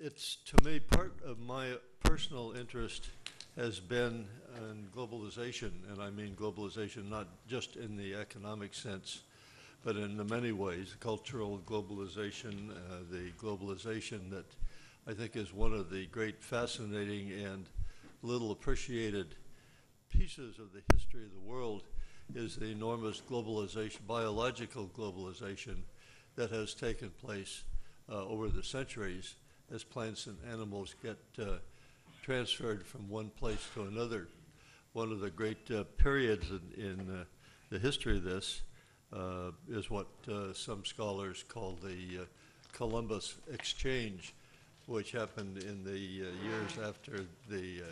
it's to me part of my personal interest has been in globalization, and I mean globalization not just in the economic sense, but in the many ways, cultural globalization, uh, the globalization that I think is one of the great fascinating and little appreciated pieces of the history of the world is the enormous globalization, biological globalization that has taken place uh, over the centuries as plants and animals get uh, transferred from one place to another. One of the great uh, periods in, in uh, the history of this uh, is what uh, some scholars call the Columbus Exchange, which happened in the years after the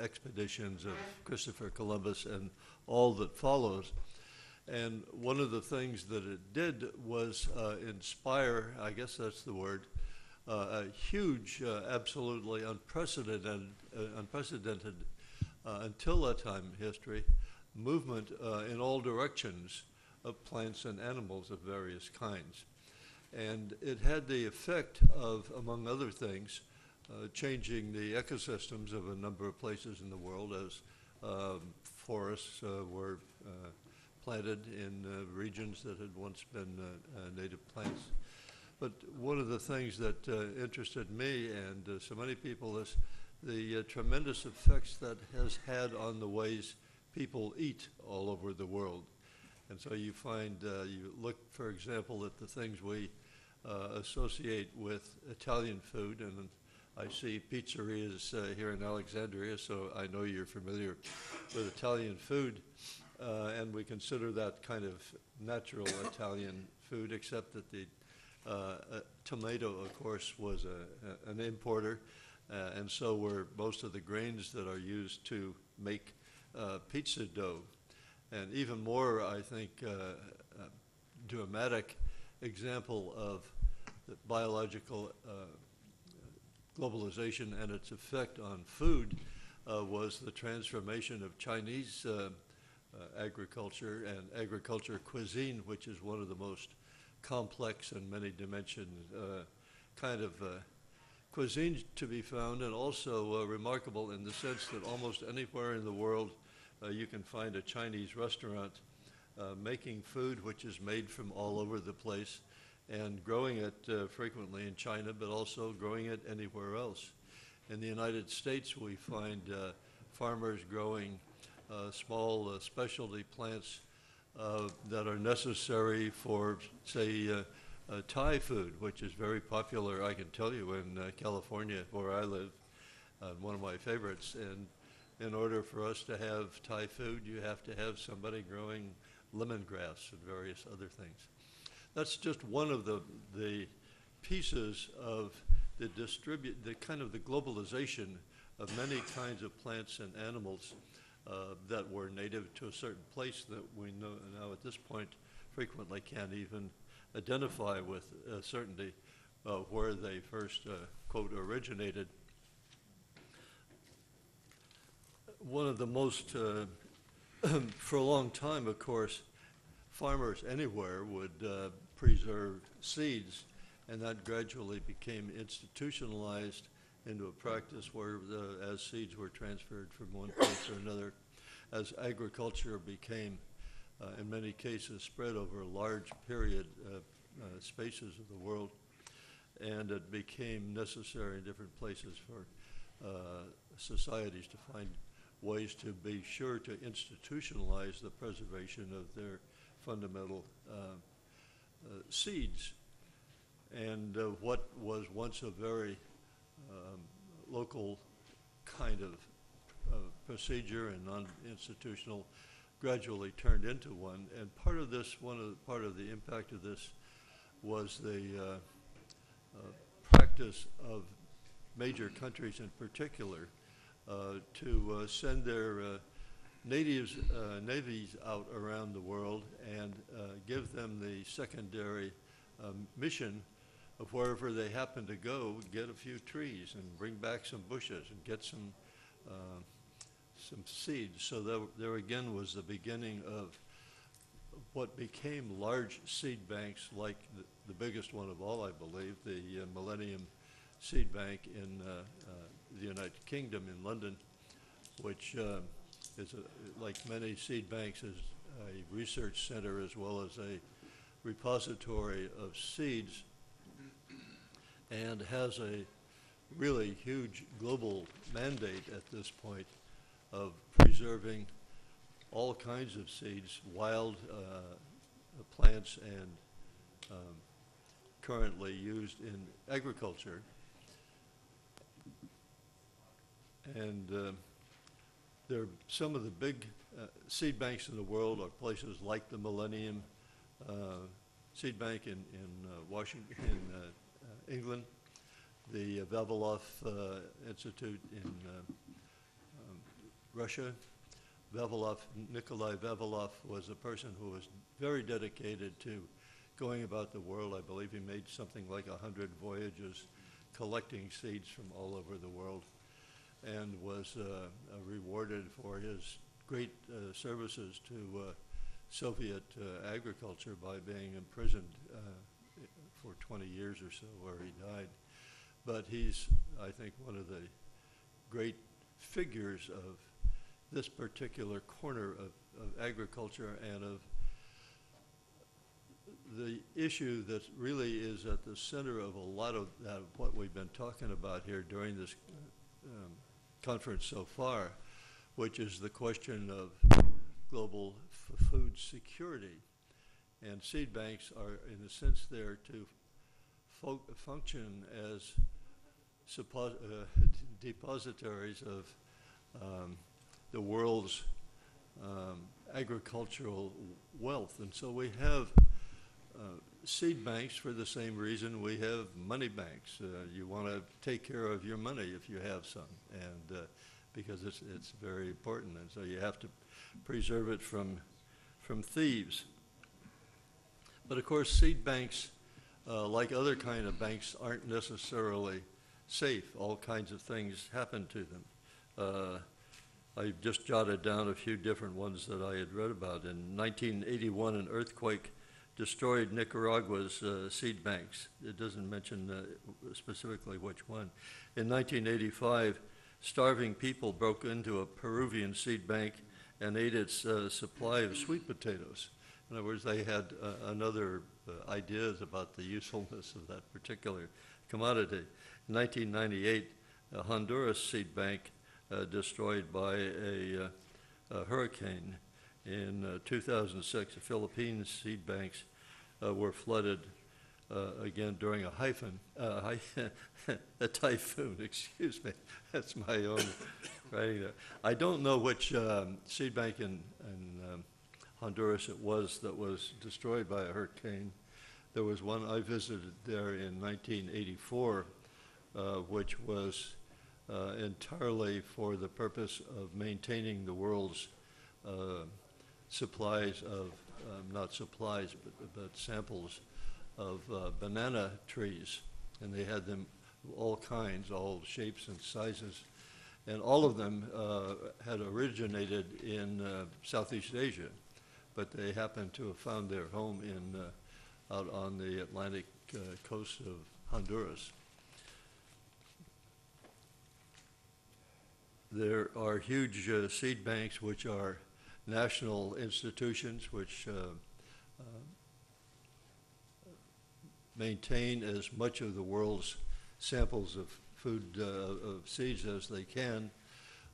expeditions of Christopher Columbus and all that follows. And one of the things that it did was uh, inspire, I guess that's the word, a huge, uh, absolutely unprecedented, uh, unprecedented uh, until that time in history, movement uh, in all directions of plants and animals of various kinds. And it had the effect of, among other things, changing the ecosystems of a number of places in the world as um, forests were planted in uh, regions that had once been uh, uh, native plants. But one of the things that interested me and so many people is the tremendous effects that has had on the ways people eat all over the world. And so you find, uh, you look, for example, at the things we uh, associate with Italian food, and I see pizzerias uh, here in Alexandria, so I know you're familiar with Italian food. Uh, and we consider that kind of natural Italian food, except that the uh, uh, tomato, of course, was a, an importer, uh, and so were most of the grains that are used to make uh, pizza dough. And even more, I think, uh, dramatic example of the biological globalization and its effect on food was the transformation of Chinese uh, agriculture and agriculture cuisine, which is one of the most complex and many dimension uh, kind of uh, cuisine to be found, and also uh, remarkable in the sense that almost anywhere in the world you can find a Chinese restaurant making food which is made from all over the place and growing it frequently in China, but also growing it anywhere else. In the United States, we find farmers growing uh, small uh, specialty plants uh, that are necessary for, say, uh, uh, Thai food, which is very popular, I can tell you, in uh, California, where I live, one of my favorites. And in order for us to have Thai food, you have to have somebody growing lemongrass and various other things. That's just one of the, the pieces of the distribute, the kind of the globalization of many kinds of plants and animals uh, that were native to a certain place that we know now at this point frequently can't even identify with uh, certainty uh, where they first, uh, quote, originated. One of the most, for a long time, of course, farmers anywhere would preserve seeds, and that gradually became institutionalized into a practice where the, as seeds were transferred from one place to another, as agriculture became, uh, in many cases, spread over a large period, uh, uh, spaces of the world, and it became necessary in different places for uh, societies to find ways to be sure to institutionalize the preservation of their fundamental uh, uh, seeds. And what was once a very um, local kind of uh, procedure and non-institutional gradually turned into one. And part of this, one of the, part of the impact of this was the uh, uh, practice of major countries in particular uh, to uh, send their uh, natives, navies out around the world and give them the secondary um, mission of wherever they happen to go, get a few trees and bring back some bushes and get some uh, some seeds. So there, there again was the beginning of what became large seed banks, like the, the biggest one of all, I believe, the uh, Millennium seed bank in uh, uh, the United Kingdom in London, which um, is, a- like many seed banks, is a research center as well as a repository of seeds and has a really huge global mandate at this point of preserving all kinds of seeds, wild uh, plants and um, currently used in agriculture. And um, there are some of the big uh, seed banks in the world are places like the Millennium uh, Seed Bank in, in uh, Washington, in uh, uh, England, the Vavilov uh, Institute in uh, um, Russia. Vavilov, Nikolai Vavilov was a person who was very dedicated to going about the world. I believe he made something like a hundred voyages collecting seeds from all over the world and was uh, uh, rewarded for his great uh, services to uh, Soviet uh, agriculture by being imprisoned uh, for 20 years or so where he died. But he's, I think, one of the great figures of this particular corner of, of agriculture and of the issue that really is at the center of a lot of that, what we've been talking about here during this um, conference so far, which is the question of global food security. And seed banks are, in a sense, there to function as uh, depositories of um, the world's um, agricultural wealth. And so we have uh, seed banks for the same reason we have money banks. Uh, you want to take care of your money if you have some, and uh, because it's it's very important, and so you have to preserve it from from thieves. But of course, seed banks, uh, like other kind of banks, aren't necessarily safe. All kinds of things happen to them. Uh, I just jotted down a few different ones that I had read about. In 1981, an earthquake destroyed Nicaragua's uh, seed banks. It doesn't mention uh, specifically which one. In 1985, starving people broke into a Peruvian seed bank and ate its uh, supply of sweet potatoes. In other words, they had uh, another uh, ideas about the usefulness of that particular commodity. In 1998, a Honduras seed bank uh, destroyed by a, uh, a hurricane. In uh, 2006, the Philippines seed banks were flooded uh, again during a hyphen, uh, a typhoon, excuse me. That's my own writing there. I don't know which um, seed bank in, in Honduras it was that was destroyed by a hurricane. There was one I visited there in 1984, uh, which was uh, entirely for the purpose of maintaining the world's uh, supplies of, um, not supplies, but, but samples of uh, banana trees. And they had them all kinds, all shapes and sizes. And all of them uh, had originated in uh, Southeast Asia, but they happen to have found their home in, uh, out on the Atlantic uh, coast of Honduras. There are huge uh, seed banks which are national institutions which uh, uh, maintain as much of the world's samples of food uh, of seeds as they can.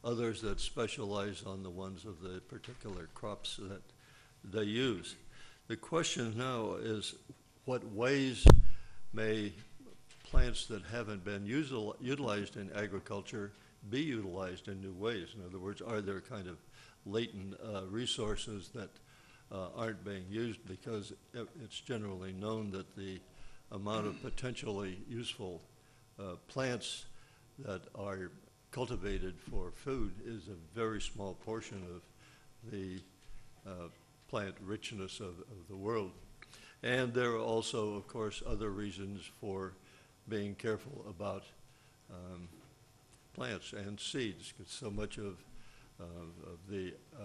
Others that specialize on the ones of the particular crops that they use. The question now is what ways may plants that haven't been utilized in agriculture be utilized in new ways? In other words, are there kind of latent uh, resources that uh, aren't being used because it's generally known that the amount of potentially useful uh, plants that are cultivated for food is a very small portion of the uh, plant richness of, of the world. And there are also, of course, other reasons for being careful about um, plants and seeds, because so much of, of the uh,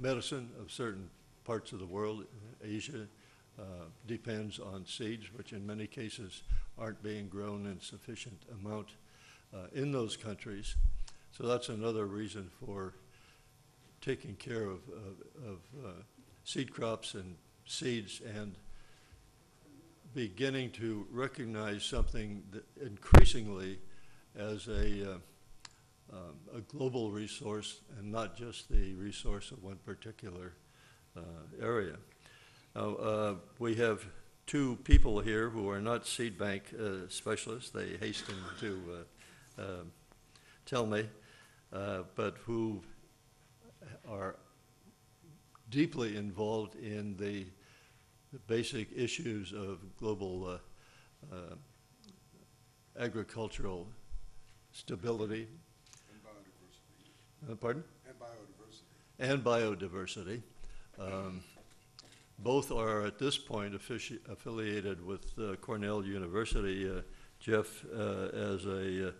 medicine of certain parts of the world, Asia, uh, depends on seeds, which in many cases aren't being grown in sufficient amount uh, in those countries. So that's another reason for taking care of, of, of uh, seed crops and seeds and beginning to recognize something increasingly as a, uh, um, a global resource and not just the resource of one particular uh, area. Now, uh, we have two people here who are not seed bank uh, specialists. They hasten to uh, um, tell me, uh, but who are deeply involved in the, the basic issues of global uh, uh, agricultural stability. And biodiversity. Uh, pardon? And biodiversity. And biodiversity. Um, both are at this point affiliated with uh, Cornell University. Uh, Jeff uh, as a uh,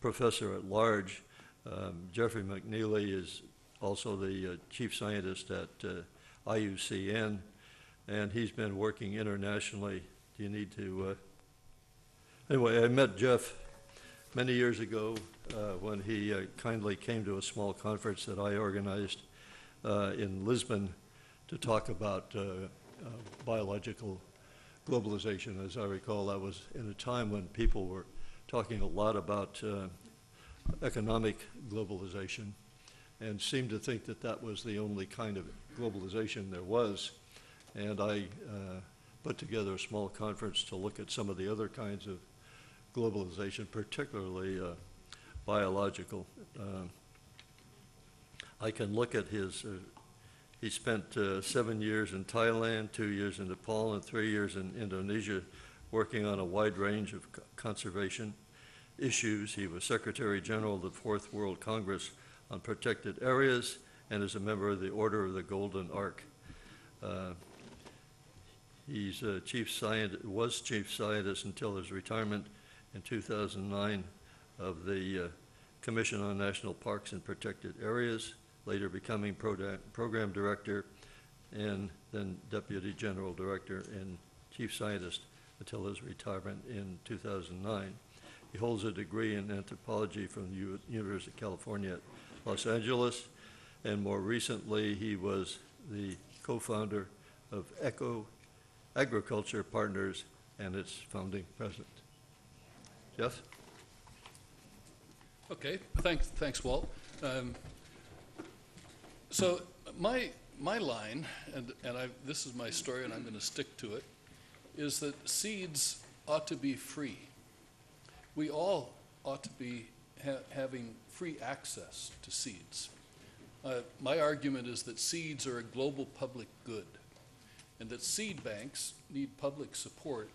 professor at large. Um, Jeffrey McNeely is also the uh, chief scientist at uh, IUCN, and he's been working internationally. Do you need to? Uh, anyway, I met Jeff many years ago uh, when he uh, kindly came to a small conference that I organized in Lisbon to talk about biological globalization. As I recall, that was in a time when people were talking a lot about economic globalization and seemed to think that that was the only kind of globalization there was. And I uh, put together a small conference to look at some of the other kinds of globalization, particularly uh, biological. Um, I can look at his, uh, he spent uh, seven years in Thailand, two years in Nepal, and three years in Indonesia, working on a wide range of conservation issues. He was Secretary General of the Fourth World Congress on Protected Areas and is a member of the Order of the Golden Ark. Uh, He's uh, chief scientist, was chief scientist until his retirement in 2009 of the uh, Commission on National Parks and Protected Areas, later becoming program director and then deputy general director and chief scientist until his retirement in 2009. He holds a degree in anthropology from the U- University of California Los Angeles, and more recently, he was the co-founder of Eco Agriculture Partners and its founding president. Jeff? Okay, thanks, thanks, Walt. Um, So my, my line, and, and I, this is my story and I'm going to stick to it, is that seeds ought to be free. We all ought to be ha- having free access to seeds. Uh, My argument is that seeds are a global public good, and that seed banks need public support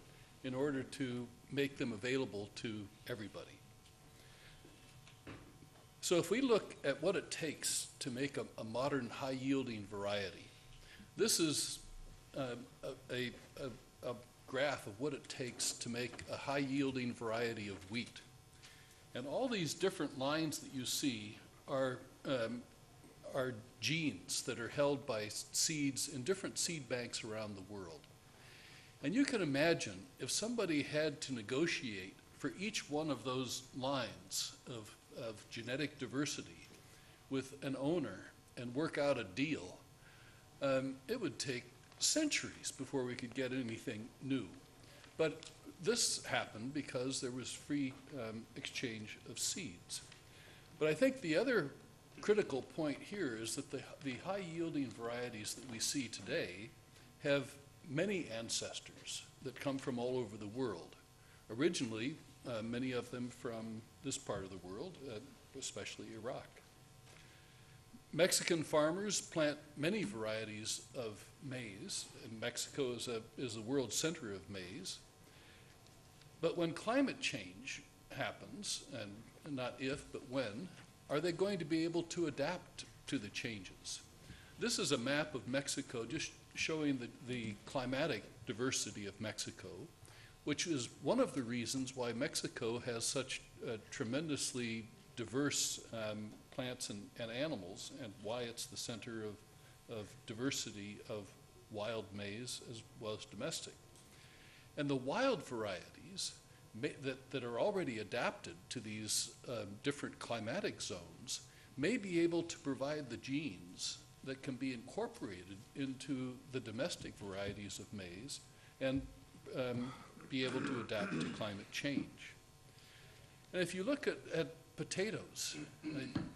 in order to make them available to everybody. So if we look at what it takes to make a, a modern high-yielding variety, this is um, a, a, a, graph of what it takes to make a high-yielding variety of wheat. And all these different lines that you see are, um, are genes that are held by seeds in different seed banks around the world. And you can imagine if somebody had to negotiate for each one of those lines of, of genetic diversity with an owner and work out a deal, um, it would take centuries before we could get anything new. But this happened because there was free um, exchange of seeds. But I think the other critical point here is that the, the high yielding varieties that we see today have many ancestors that come from all over the world. Originally, uh, many of them from this part of the world, uh, especially Iraq. Mexican farmers plant many varieties of maize, and Mexico is, a, is the world center of maize. But when climate change happens, and not if, but when, are they going to be able to adapt to the changes? This is a map of Mexico just showing the, the climatic diversity of Mexico, which is one of the reasons why Mexico has such uh, tremendously diverse um, plants and, and animals, and why it's the center of, of diversity of wild maize as well as domestic. And the wild varieties that, that are already adapted to these um, different climatic zones may be able to provide the genes that can be incorporated into the domestic varieties of maize and um, be able to adapt to climate change. And if you look at, at potatoes,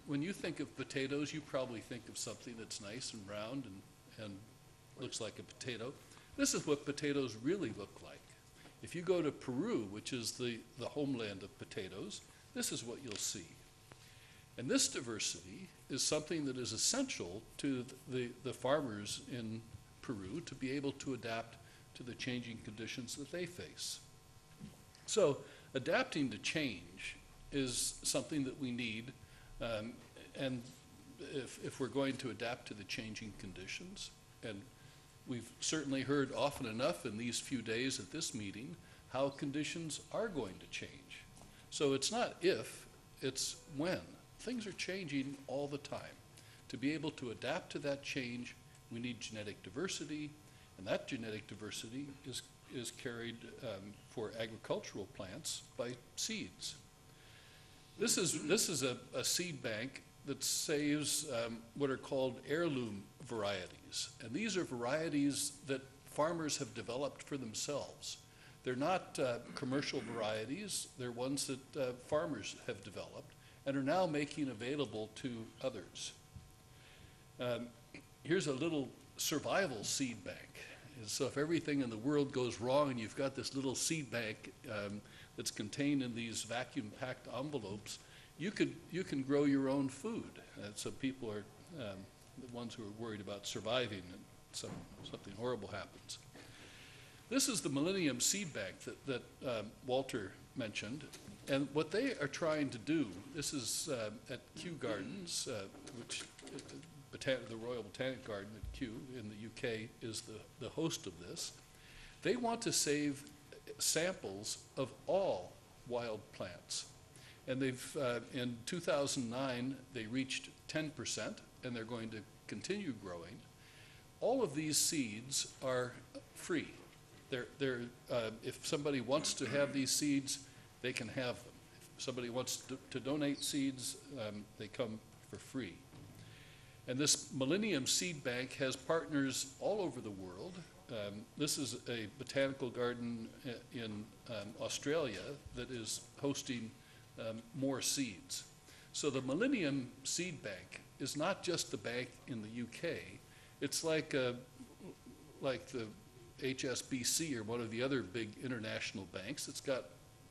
when you think of potatoes, you probably think of something that's nice and round and, and looks like a potato. This is what potatoes really look like. If you go to Peru, which is the, the homeland of potatoes, this is what you'll see. And this diversity is something that is essential to the, the farmers in Peru to be able to adapt to the changing conditions that they face. So adapting to change is something that we need, um, and if, if we're going to adapt to the changing conditions, and we've certainly heard often enough in these few days at this meeting how conditions are going to change. So it's not if, it's when. Things are changing all the time. To be able to adapt to that change, we need genetic diversity, and that genetic diversity is, is carried um, for agricultural plants by seeds. This is, this is a, a seed bank that saves um, what are called heirloom varieties. And these are varieties that farmers have developed for themselves. They're not uh, commercial varieties, they're ones that uh, farmers have developed and are now making available to others. Um, here's a little survival seed bank. And so if everything in the world goes wrong and you've got this little seed bank um, that's contained in these vacuum-packed envelopes, you could you can grow your own food. Uh, so people are um, the ones who are worried about surviving and some, something horrible happens. This is the Millennium Seed Bank that, that um, Walter mentioned. And what they are trying to do, this is uh, at Kew Gardens, uh, which uh, the Royal Botanic Garden at Kew in the UK is the, the host of this. They want to save samples of all wild plants. And they've, uh, in 2009, they reached 10%, and they're going to continue growing. All of these seeds are free. They're, they're, uh, if somebody wants to have these seeds, they can have them. If somebody wants to, to donate seeds, um, they come for free. And this Millennium Seed Bank has partners all over the world. Um, this is a botanical garden uh, in um, Australia that is hosting um, more seeds. So the Millennium Seed Bank is not just the bank in the UK. It's like, uh, like the HSBC or one of the other big international banks. It's got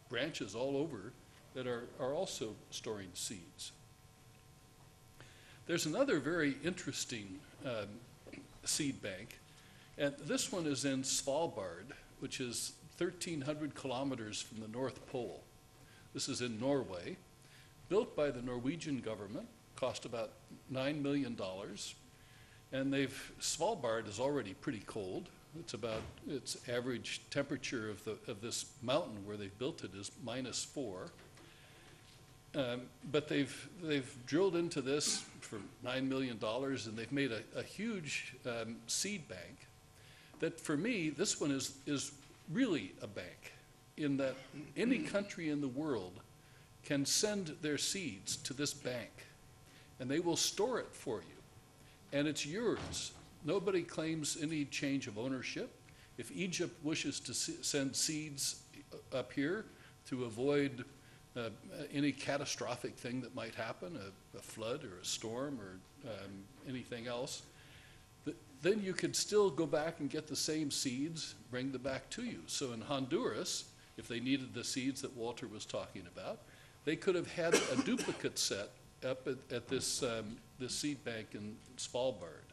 branches all over that are, are also storing seeds. There's another very interesting um, seed bank, and this one is in Svalbard, which is 1,300 kilometers from the North Pole. This is in Norway, built by the Norwegian government, cost about $9 million, and they've, Svalbard is already pretty cold. It's about, its average temperature of, the, of this mountain where they've built it is minus four. Um, but they've, they've drilled into this for $9 million and they've made a, a huge um, seed bank that for me, this one is, is really a bank in that any country in the world can send their seeds to this bank and they will store it for you. And it's yours. Nobody claims any change of ownership. If Egypt wishes to se- send seeds up here to avoid uh, any catastrophic thing that might happen, a, a flood or a storm or um, anything else, th- then you could still go back and get the same seeds, bring them back to you. So in Honduras, if they needed the seeds that Walter was talking about, they could have had a duplicate set up at, at this, um, this seed bank in Svalbard.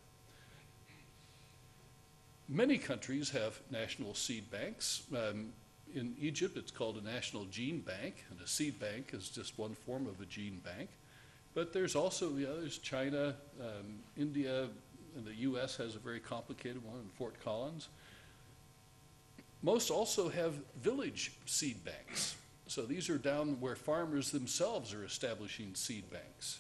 Many countries have national seed banks. Um, in Egypt, it's called a national gene bank, and a seed bank is just one form of a gene bank. But there's also the others, China, um, India, and the U.S. has a very complicated one in Fort Collins. Most also have village seed banks. So these are down where farmers themselves are establishing seed banks.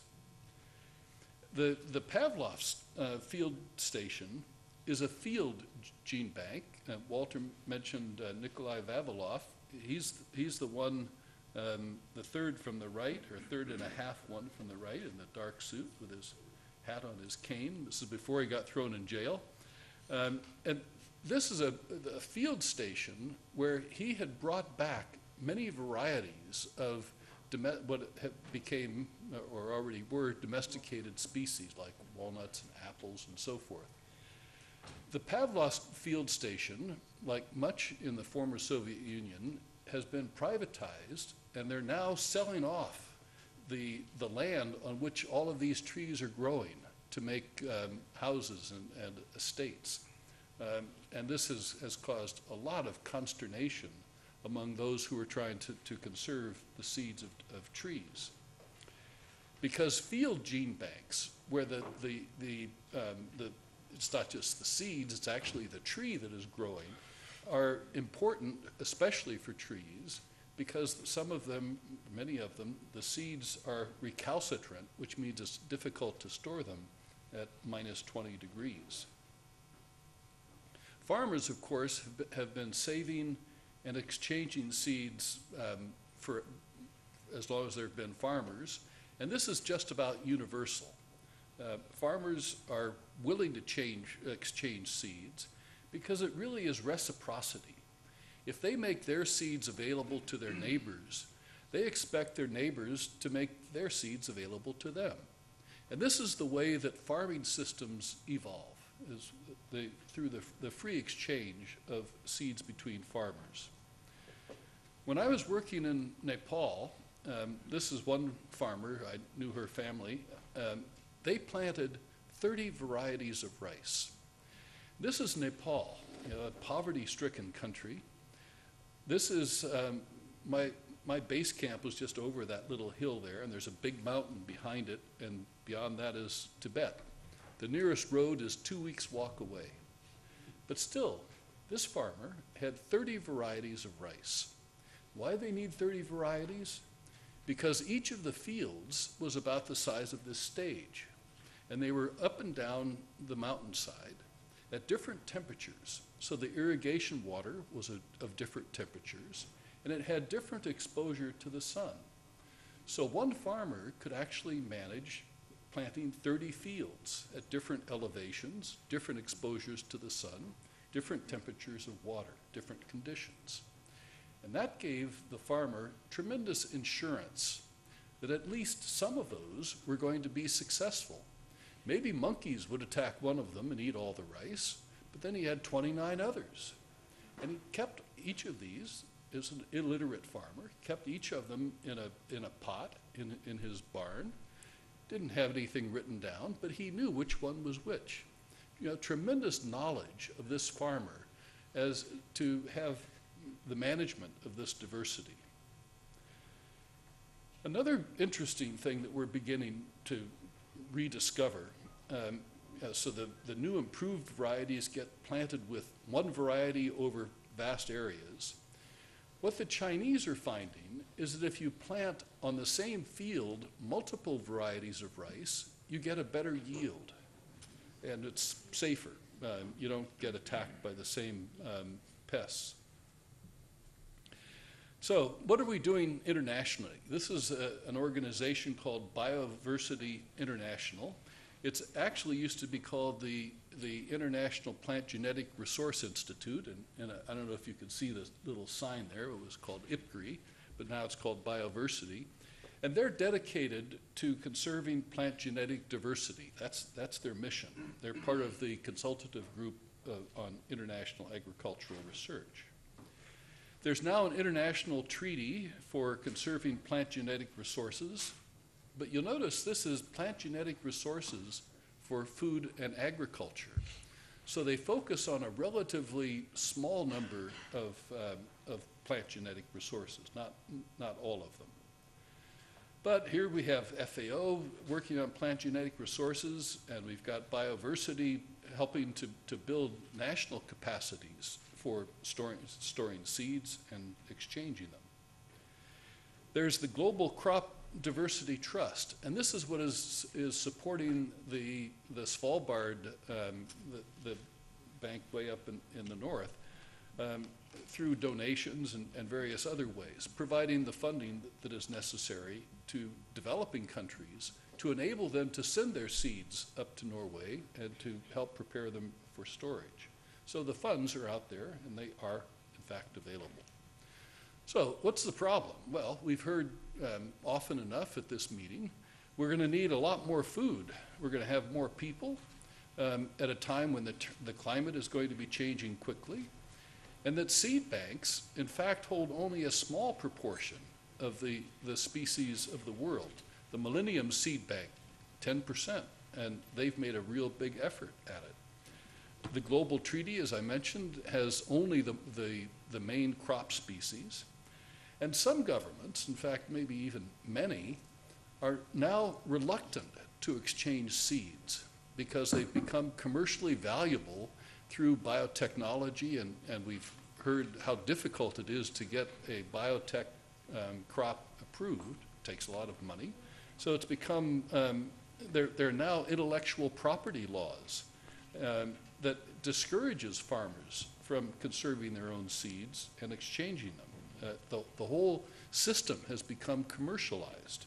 The, the Pavlovsk uh, field station is a field gene bank. Uh, Walter mentioned uh, Nikolai Vavilov. He's, he's the one, um, the third from the right, or third and a half one from the right in the dark suit with his hat on his cane. This is before he got thrown in jail. Um, and this is a, a field station where he had brought back many varieties of what became or already were domesticated species like walnuts and apples and so forth. The Pavlovsk field station, like much in the former Soviet Union, has been privatized and they're now selling off the, the land on which all of these trees are growing to make um, houses and, and estates. Um, and this has, has caused a lot of consternation among those who are trying to, to conserve the seeds of, of trees. Because field gene banks, where the, the, the, um, the, it's not just the seeds, it's actually the tree that is growing, are important, especially for trees, because some of them, many of them, the seeds are recalcitrant, which means it's difficult to store them at minus 20 degrees. Farmers, of course, have been saving and exchanging seeds um, for as long as there have been farmers, and this is just about universal. Uh, Farmers are willing to change, exchange seeds because it really is reciprocity. If they make their seeds available to their neighbors, they expect their neighbors to make their seeds available to them. And this is the way that farming systems evolve, is the, through the, the free exchange of seeds between farmers. When I was working in Nepal, um, this is one farmer, I knew her family, um, they planted 30 varieties of rice. This is Nepal, you know, a poverty-stricken country. This is, um, my, my base camp was just over that little hill there, and there's a big mountain behind it, and beyond that is Tibet. The nearest road is two weeks' walk away. But still, this farmer had 30 varieties of rice. Why they need 30 varieties? Because each of the fields was about the size of this stage, and they were up and down the mountainside at different temperatures. So the irrigation water was a- of different temperatures, and it had different exposure to the sun. So one farmer could actually manage planting 30 fields at different elevations, different exposures to the sun, different temperatures of water, different conditions. And that gave the farmer tremendous insurance that at least some of those were going to be successful. Maybe monkeys would attack one of them and eat all the rice, but then he had 29 others. And he kept each of these, as an illiterate farmer, kept each of them in a, in a pot in, in his barn. Didn't have anything written down, but he knew which one was which. You know, tremendous knowledge of this farmer as to have the management of this diversity. Another interesting thing that we're beginning to rediscover, um, uh, so the, the new improved varieties get planted with one variety over vast areas. What the Chinese are finding is that if you plant on the same field multiple varieties of rice, you get a better yield. And it's safer. Um, you don't get attacked by the same um, pests. So, what are we doing internationally? This is a, an organization called Bioversity International. It's actually used to be called the, the International Plant Genetic Resource Institute, and, and I don't know if you can see the little sign there, it was called IPGRI, but now it's called Bioversity. And they're dedicated to conserving plant genetic diversity. That's, that's their mission. They're part of the consultative group uh, on international agricultural research. There's now an international treaty for conserving plant genetic resources, but you'll notice this is plant genetic resources for food and agriculture. So they focus on a relatively small number of, um, of plant genetic resources, not, not all of them. But here we have FAO working on plant genetic resources, and we've got Bioversity helping to, to build national capacities for storing, storing seeds and exchanging them. There's the Global Crop Diversity Trust, and this is what is, is supporting the, the Svalbard, um, the, the bank way up in, in the north, um, through donations and, and various other ways, providing the funding that is necessary to developing countries to enable them to send their seeds up to Norway and to help prepare them for storage. So the funds are out there and they are in fact available. So what's the problem? Well, we've heard um, often enough at this meeting, we're going to need a lot more food. We're going to have more people um, at a time when the, the climate is going to be changing quickly. And that seed banks, in fact, hold only a small proportion of the, the species of the world. The Millennium Seed Bank, 10%, and they've made a real big effort at it. The Global Treaty, as I mentioned, has only the, the, the main crop species. And some governments, in fact, maybe even many, are now reluctant to exchange seeds because they've become commercially valuable through biotechnology, and, and we've heard how difficult it is to get a biotech um, crop approved. It takes a lot of money. So it's become, um, there, there are now intellectual property laws um, that discourages farmers from conserving their own seeds and exchanging them. Uh, the, the whole system has become commercialized.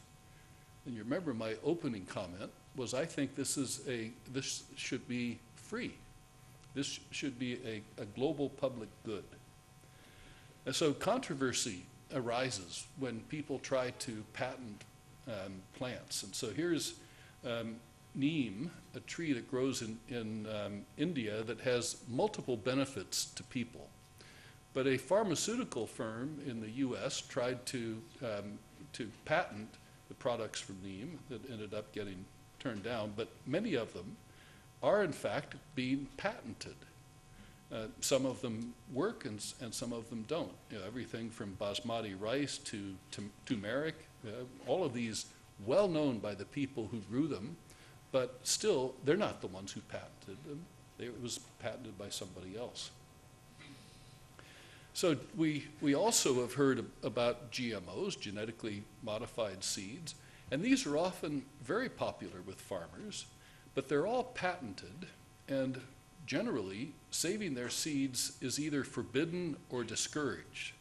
And you remember my opening comment was I think this is a, this should be free. This should be a, a global public good. And so controversy arises when people try to patent um, plants. And so here's um, neem, a tree that grows in, in um, India that has multiple benefits to people. But a pharmaceutical firm in the US tried to, um, to patent the products from neem that ended up getting turned down, but many of them are in fact being patented. Uh, some of them work and, and some of them don't. You know, everything from basmati rice to, to turmeric, uh, all of these well known by the people who grew them, but still, they're not the ones who patented them. It was patented by somebody else. So we, we also have heard about GMOs, genetically modified seeds, and these are often very popular with farmers, but they're all patented, and generally, saving their seeds is either forbidden or discouraged.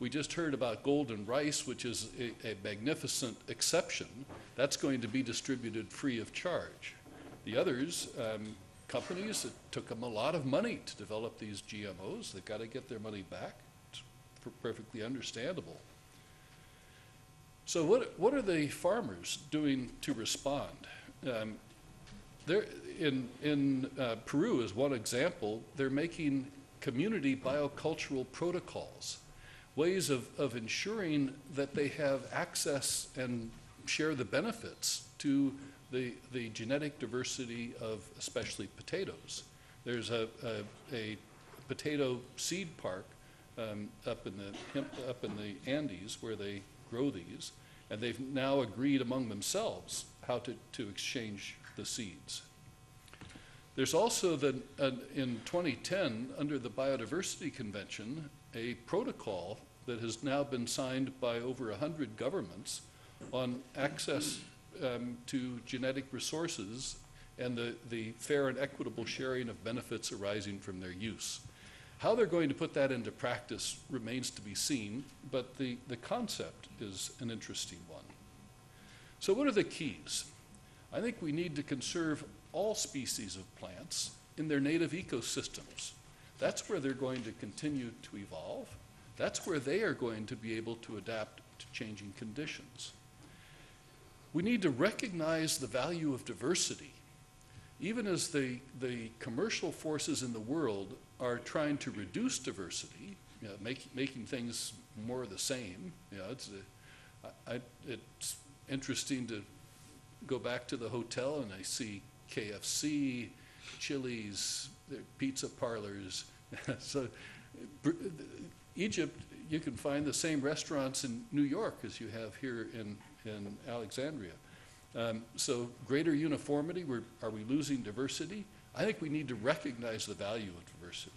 We just heard about golden rice, which is a, a magnificent exception. That's going to be distributed free of charge. The others, um, companies, it took them a lot of money to develop these GMOs. They've got to get their money back. It's per- perfectly understandable. So what, what are the farmers doing to respond? Um, they're, in, in uh, Peru, is one example, they're making community biocultural protocols, ways of, of ensuring that they have access and share the benefits to the, the genetic diversity of especially potatoes. There's a, a, a potato seed park um, up in the up in the Andes where they grow these, and they've now agreed among themselves how to, to exchange the seeds. There's also the, in 2010, under the Biodiversity Convention, a protocol that has now been signed by over 100 governments on access um, to genetic resources and the, the fair and equitable sharing of benefits arising from their use. How they're going to put that into practice remains to be seen, but the, the concept is an interesting one. So, what are the keys? I think we need to conserve all species of plants in their native ecosystems. That's where they're going to continue to evolve. That's where they are going to be able to adapt to changing conditions. We need to recognize the value of diversity. Even as the, the commercial forces in the world are trying to reduce diversity, you know, make, making things more the same, you know, it's, a, I, I, it's interesting to go back to the hotel and I see KFC, Chili's, pizza parlors. so, Egypt, you can find the same restaurants in New York as you have here in, in Alexandria. Um, so, greater uniformity, are we losing diversity? I think we need to recognize the value of diversity.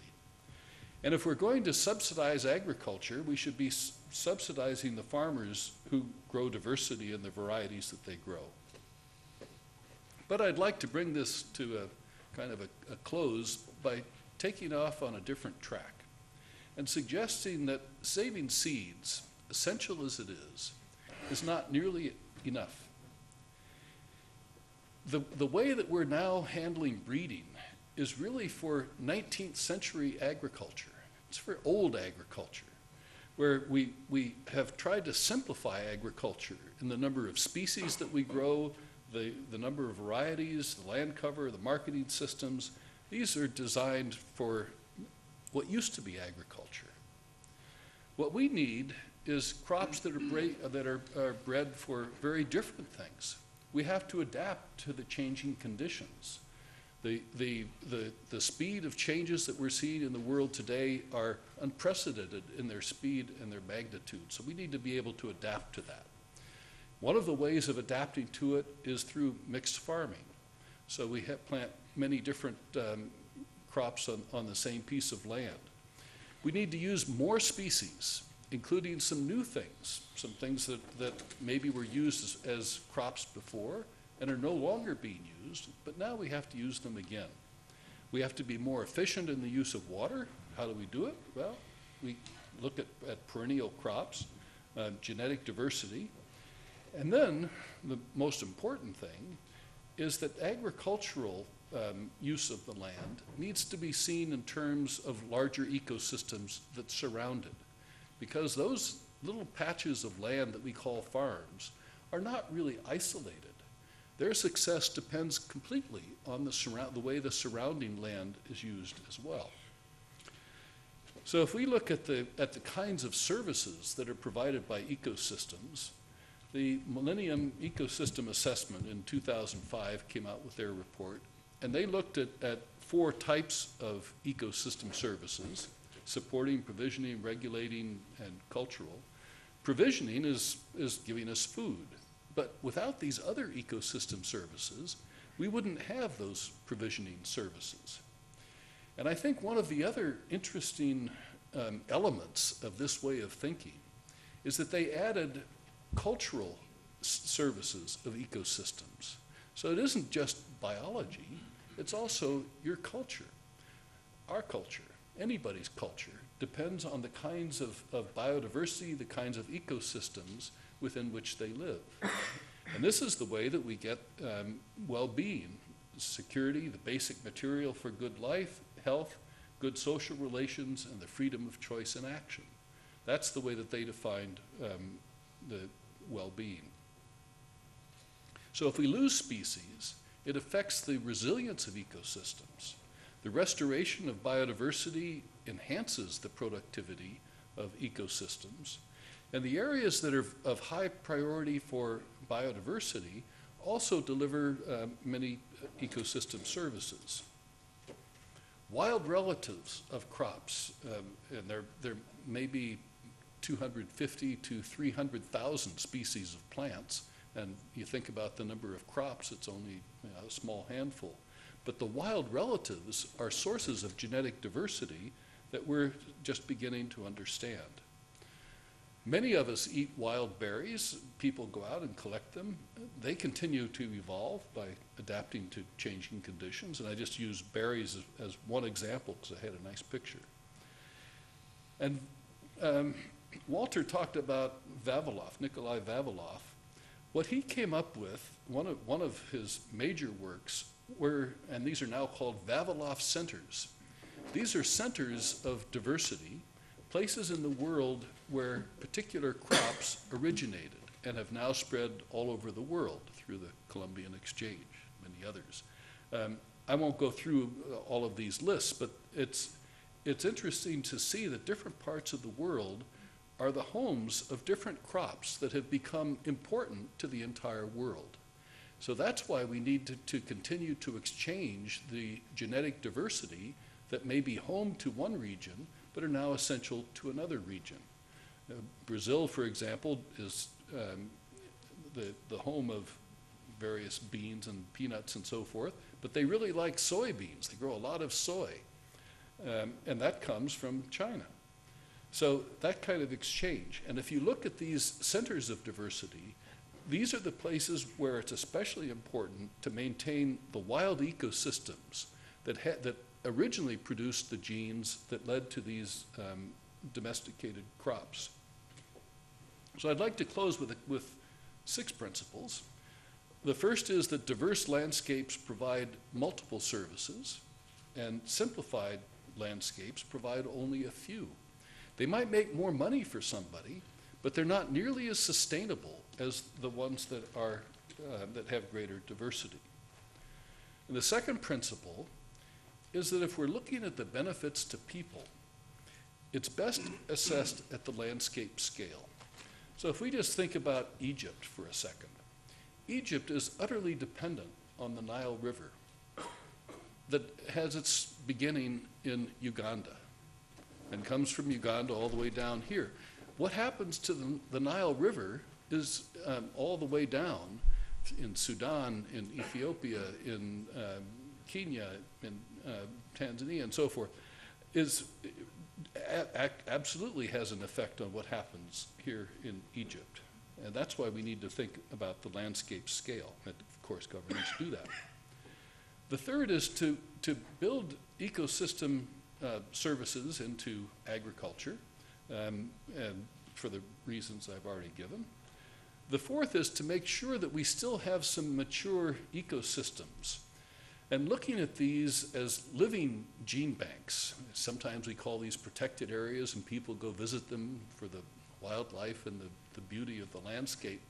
And if we're going to subsidize agriculture, we should be subsidizing the farmers who grow diversity in the varieties that they grow. But I'd like to bring this to a kind of a, a close by taking off on a different track and suggesting that saving seeds, essential as it is, is not nearly enough. The, the way that we're now handling breeding is really for 19th century agriculture. It's for old agriculture, where we, we have tried to simplify agriculture in the number of species that we grow, the, the number of varieties, the land cover, the marketing systems. These are designed for what used to be agriculture. What we need is crops that are, bra- that are, are bred for very different things. We have to adapt to the changing conditions. The, the, the, the speed of changes that we're seeing in the world today are unprecedented in their speed and their magnitude. So we need to be able to adapt to that. One of the ways of adapting to it is through mixed farming. So we plant many different um, crops on, on the same piece of land. We need to use more species, including some new things, some things that, that maybe were used as, as crops before and are no longer being used, but now we have to use them again. We have to be more efficient in the use of water. How do we do it? Well, we look at, at perennial crops, uh, genetic diversity, and then the most important thing is that agricultural um, use of the land needs to be seen in terms of larger ecosystems that surround it. Because those little patches of land that we call farms are not really isolated. Their success depends completely on the, surround, the way the surrounding land is used as well. So if we look at the, at the kinds of services that are provided by ecosystems, the Millennium Ecosystem Assessment in 2005 came out with their report, and they looked at, at four types of ecosystem services supporting, provisioning, regulating, and cultural. Provisioning is, is giving us food, but without these other ecosystem services, we wouldn't have those provisioning services. And I think one of the other interesting um, elements of this way of thinking is that they added cultural services of ecosystems. So it isn't just biology, it's also your culture. Our culture, anybody's culture, depends on the kinds of, of biodiversity, the kinds of ecosystems within which they live. And this is the way that we get um, well being security, the basic material for good life, health, good social relations, and the freedom of choice and action. That's the way that they defined um, the well-being. So if we lose species, it affects the resilience of ecosystems. The restoration of biodiversity enhances the productivity of ecosystems. And the areas that are of high priority for biodiversity also deliver uh, many ecosystem services. Wild relatives of crops, um, and there, there may be 250 to 300,000 species of plants. And you think about the number of crops, it's only you know, a small handful. But the wild relatives are sources of genetic diversity that we're just beginning to understand. Many of us eat wild berries. People go out and collect them. They continue to evolve by adapting to changing conditions. And I just use berries as, as one example because I had a nice picture. And um, Walter talked about Vavilov, Nikolai Vavilov. What he came up with, one of, one of his major works, were, and these are now called Vavilov centers. These are centers of diversity, places in the world where particular crops originated and have now spread all over the world through the Columbian Exchange, many others. Um, I won't go through uh, all of these lists, but it's, it's interesting to see that different parts of the world are the homes of different crops that have become important to the entire world. So that's why we need to, to continue to exchange the genetic diversity that may be home to one region, but are now essential to another region. Uh, Brazil, for example, is um, the, the home of various beans and peanuts and so forth, but they really like soybeans. They grow a lot of soy, um, and that comes from China. So that kind of exchange. And if you look at these centers of diversity, these are the places where it's especially important to maintain the wild ecosystems that, ha- that originally produced the genes that led to these um, domesticated crops. So I'd like to close with, with six principles. The first is that diverse landscapes provide multiple services, and simplified landscapes provide only a few. They might make more money for somebody, but they're not nearly as sustainable as the ones that are uh, that have greater diversity. And the second principle is that if we're looking at the benefits to people, it's best assessed at the landscape scale. So if we just think about Egypt for a second, Egypt is utterly dependent on the Nile River that has its beginning in Uganda and comes from Uganda all the way down here. What happens to the, the Nile River is um, all the way down in Sudan, in Ethiopia, in um, Kenya, in uh, Tanzania, and so forth, is absolutely has an effect on what happens here in Egypt. And that's why we need to think about the landscape scale. And of course, governments do that. The third is to, to build ecosystem uh, services into agriculture, um, and for the reasons I've already given. The fourth is to make sure that we still have some mature ecosystems. And looking at these as living gene banks, sometimes we call these protected areas and people go visit them for the wildlife and the, the beauty of the landscape.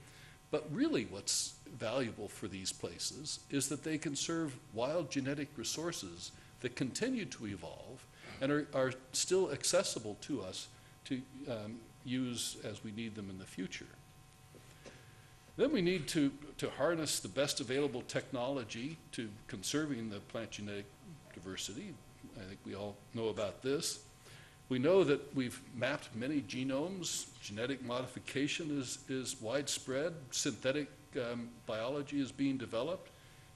But really, what's valuable for these places is that they can serve wild genetic resources that continue to evolve and are, are still accessible to us to um, use as we need them in the future. Then we need to, to harness the best available technology to conserving the plant genetic diversity. I think we all know about this. We know that we've mapped many genomes. Genetic modification is, is widespread. Synthetic um, biology is being developed.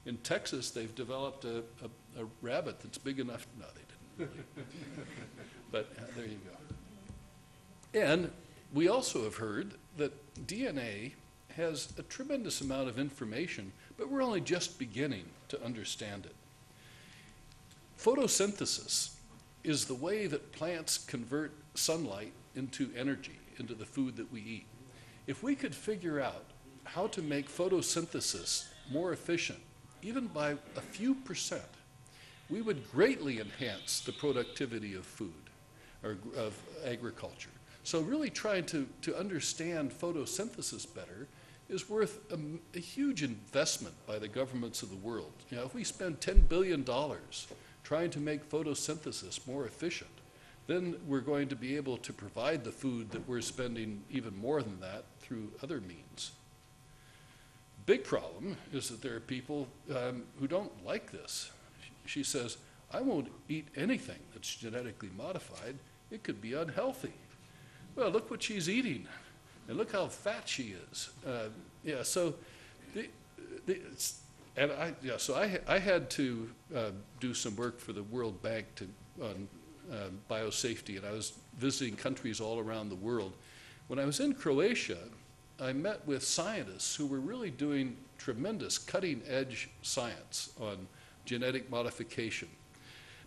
In Texas, they've developed a, a, a rabbit that's big enough. No, they didn't really. but uh, there you go. And we also have heard that DNA has a tremendous amount of information, but we're only just beginning to understand it. Photosynthesis is the way that plants convert sunlight into energy, into the food that we eat. If we could figure out how to make photosynthesis more efficient, even by a few percent, we would greatly enhance the productivity of food or of agriculture. So really trying to, to understand photosynthesis better is worth a, a huge investment by the governments of the world. You know, if we spend $10 billion trying to make photosynthesis more efficient, then we're going to be able to provide the food that we're spending even more than that through other means. Big problem is that there are people um, who don't like this. She says, I won't eat anything that's genetically modified. It could be unhealthy. Well, look what she's eating, and look how fat she is. Uh, yeah, so, the, the, and I, yeah, so I, I had to uh, do some work for the World Bank to, on um, biosafety, and I was visiting countries all around the world. When I was in Croatia, I met with scientists who were really doing tremendous cutting-edge science on genetic modification.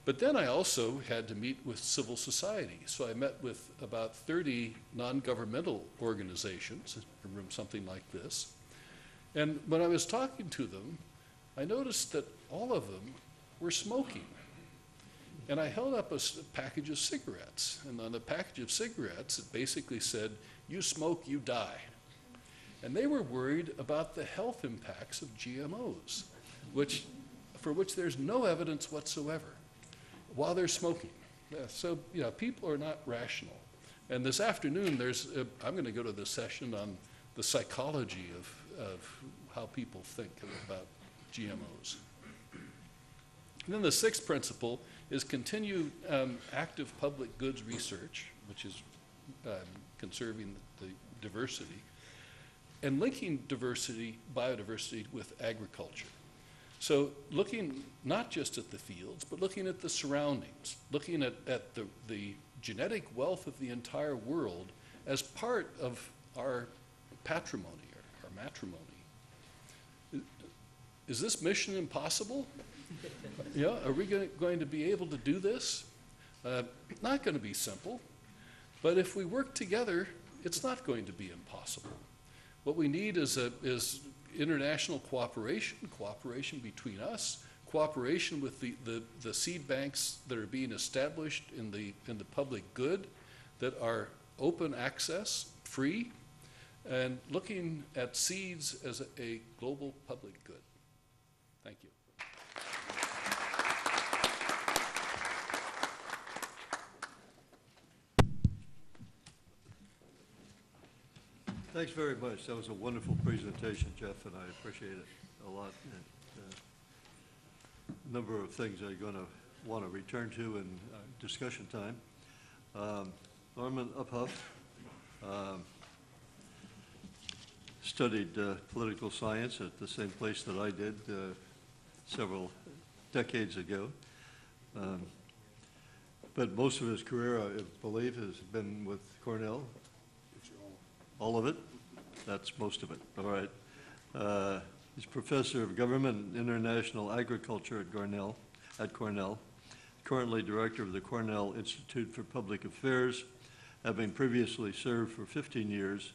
But then I also had to meet with civil society. So I met with about 30 non-governmental organizations, in a room something like this. And when I was talking to them, I noticed that all of them were smoking. And I held up a package of cigarettes. And on the package of cigarettes, it basically said, You smoke, you die. And they were worried about the health impacts of GMOs, which, for which there's no evidence whatsoever while they're smoking. Yeah, so, you know, people are not rational. And this afternoon, there's, a, I'm going to go to the session on the psychology of, of how people think about GMOs. And then the sixth principle is continue um, active public goods research, which is um, conserving the diversity, and linking diversity, biodiversity with agriculture. So looking not just at the fields, but looking at the surroundings, looking at, at the, the genetic wealth of the entire world as part of our patrimony, or our matrimony. Is this mission impossible? Yeah, are we going, going to be able to do this? Uh, Not going to be simple, but if we work together, it's not going to be impossible. What we need is a, is international cooperation, cooperation between us, cooperation with the, the, the seed banks that are being established in the, in the public good, that are open access, free, and looking at seeds as a, a global public good. Thank you. Thanks very much. That was a wonderful presentation, Jeff, and I appreciate it a lot. Uh, Number of things I'm going to want to return to in uh, discussion time. Um, Norman Uphoff um, studied uh, political science at the same place that I did uh, several decades ago. Um, But most of his career, I believe, has been with Cornell, all of it? That's most of it, all right. Uh, He's professor of government and international agriculture at Cornell, at Cornell, currently director of the Cornell Institute for Public Affairs, having previously served for 15 years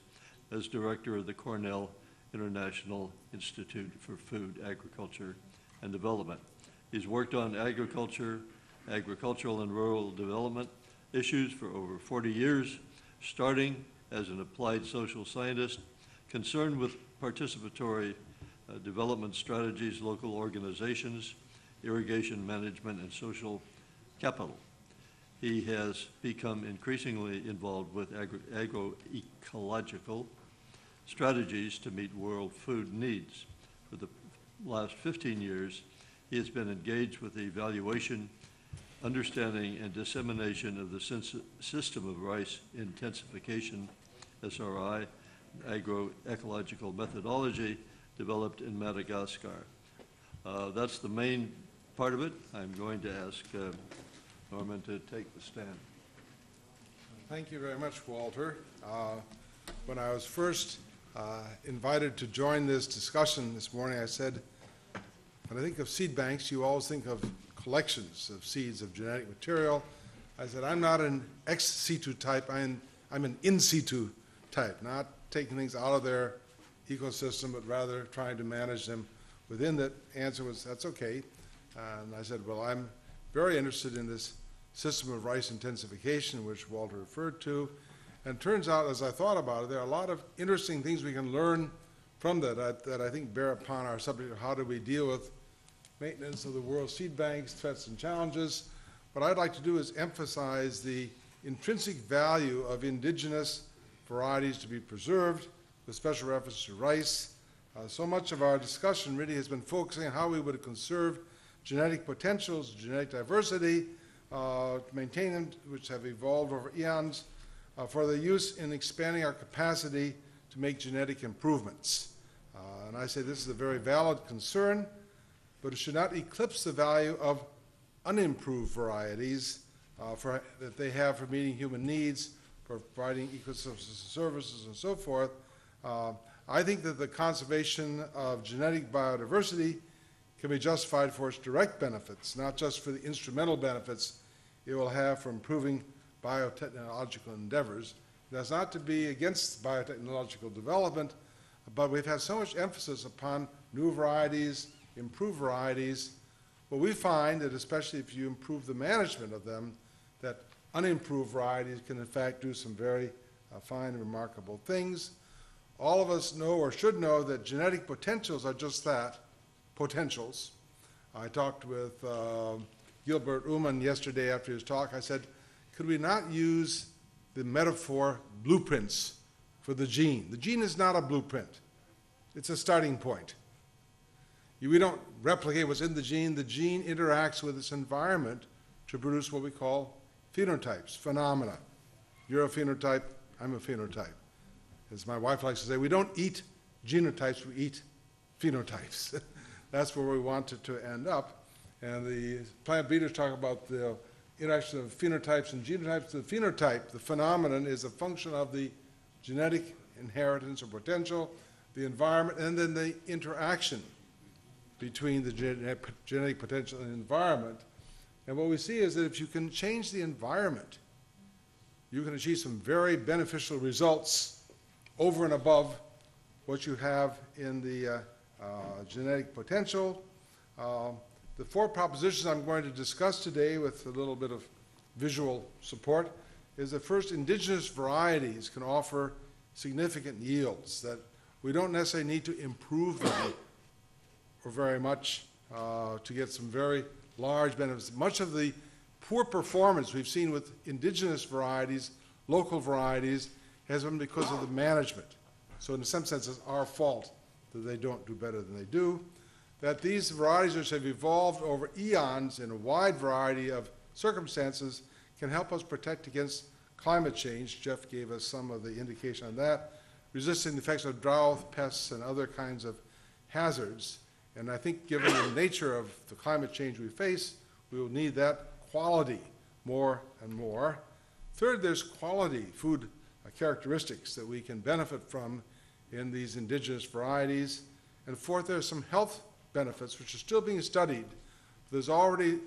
as director of the Cornell International Institute for Food, Agriculture, and Development. He's worked on agriculture, agricultural and rural development issues for over 40 years, starting as an applied social scientist concerned with participatory uh, development strategies, local organizations, irrigation management, and social capital. He has become increasingly involved with agro- agroecological strategies to meet world food needs. For the last 15 years, he has been engaged with the evaluation, understanding, and dissemination of the system of rice intensification, SRI, agroecological methodology developed in Madagascar. Uh, That's the main part of it. I'm going to ask uh, Norman to take the stand. Thank you very much, Walter. Uh, When I was first uh, invited to join this discussion this morning, I said, when I think of seed banks, you always think of collections of seeds of genetic material. I said, I'm not an ex situ type, I'm, I'm an in situ type, not taking things out of their ecosystem, but rather trying to manage them within that. Answer was, that's okay. And I said, well, I'm very interested in this system of rice intensification, which Walter referred to. And turns out, as I thought about it, there are a lot of interesting things we can learn from that, that, that I think bear upon our subject of how do we deal with maintenance of the world seed banks, threats and challenges. What I'd like to do is emphasize the intrinsic value of indigenous varieties to be preserved, with special reference to rice. Uh, so much of our discussion really has been focusing on how we would conserve genetic potentials, genetic diversity, uh, maintain them, which have evolved over eons, uh, for the use in expanding our capacity to make genetic improvements. Uh, and I say this is a very valid concern, but it should not eclipse the value of unimproved varieties uh, for, that they have for meeting human needs, for providing ecosystem services and so forth. Uh, I think that the conservation of genetic biodiversity can be justified for its direct benefits, not just for the instrumental benefits it will have for improving biotechnological endeavors. That's not to be against biotechnological development, but we've had so much emphasis upon new varieties, improved varieties. but we find that especially if you improve the management of them, that unimproved varieties can in fact do some very uh, fine and remarkable things. All of us know or should know that genetic potentials are just that, potentials. I talked with uh, Gilbert Uman yesterday after his talk. I said, could we not use the metaphor blueprints for the gene? The gene is not a blueprint. It's a starting point. We don't replicate what's in the gene. The gene interacts with its environment to produce what we call phenotypes, phenomena. You're a phenotype, I'm a phenotype. As my wife likes to say, we don't eat genotypes, we eat phenotypes. That's where we want it to end up. And the plant breeders talk about the interaction of phenotypes and genotypes. The phenotype, the phenomenon, is a function of the genetic inheritance or potential, the environment, and then the interaction between the genetic, genetic potential and environment. And what we see is that if you can change the environment, you can achieve some very beneficial results over and above what you have in the uh, uh, genetic potential. Um, The four propositions I'm going to discuss today with a little bit of visual support is that first, indigenous varieties can offer significant yields, that we don't necessarily need to improve them very much uh, to get some very large benefits. Much of the poor performance we've seen with indigenous varieties, local varieties, has been because of the management. So in some sense, it's our fault that they don't do better than they do. That these varieties which have evolved over eons in a wide variety of circumstances can help us protect against climate change. Jeff gave us some of the indication on that. Resisting the effects of drought, pests, and other kinds of hazards. And I think given the nature of the climate change we face, we will need that quality more and more. Third, there's quality food characteristics that we can benefit from in these indigenous varieties. And fourth, there's some health benefits which are still being studied. There's already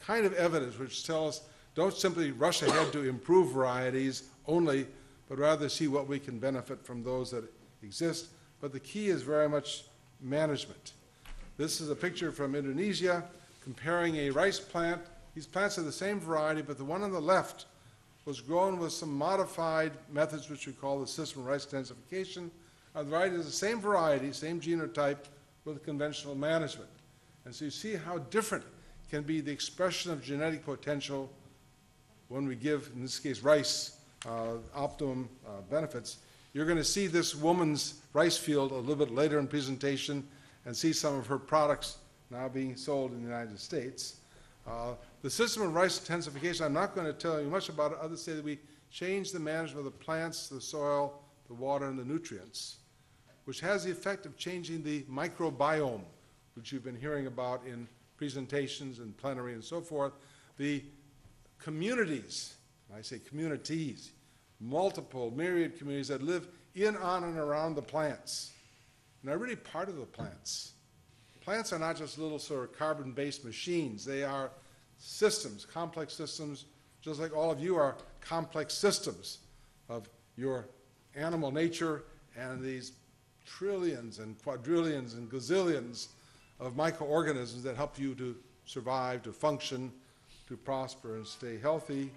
kind of evidence which tells don't simply rush ahead to improve varieties only, but rather see what we can benefit from those that exist. But the key is very much management. This is a picture from Indonesia comparing a rice plant. These plants are the same variety, but the one on the left was grown with some modified methods which we call the system rice intensification. On the right is the same variety, same genotype, with conventional management. And so you see how different can be the expression of genetic potential when we give, in this case, rice, uh, optimum uh, benefits. You're going to see this woman's rice field a little bit later in presentation and see some of her products now being sold in the United States. Uh, the system of rice intensification, I'm not going to tell you much about it, other than say that we change the management of the plants, the soil, the water, and the nutrients, which has the effect of changing the microbiome, which you've been hearing about in presentations and plenary and so forth. The communities, I say communities, multiple, myriad communities that live in, on, and around the plants, and are really part of the plants. Plants are not just little sort of carbon-based machines. They are systems, complex systems, just like all of you are complex systems of your animal nature and these trillions and quadrillions and gazillions of microorganisms that help you to survive, to function, to prosper and stay healthy.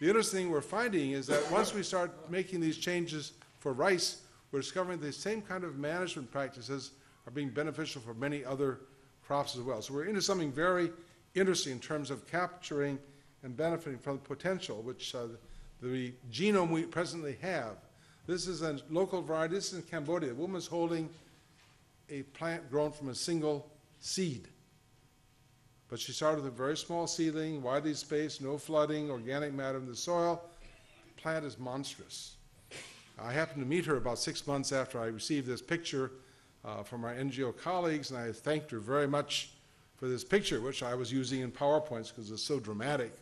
The interesting thing we're finding is that once we start making these changes for rice, we're discovering the same kind of management practices are being beneficial for many other crops as well. So we're into something very interesting in terms of capturing and benefiting from the potential which uh, the genome we presently have. This is a local variety. This is in Cambodia. A woman's holding a plant grown from a single seed. But she started with a very small seedling, widely spaced, no flooding, organic matter in the soil. The plant is monstrous. I happened to meet her about six months after I received this picture uh, from our NGO colleagues, and I thanked her very much for this picture, which I was using in PowerPoints because it's so dramatic.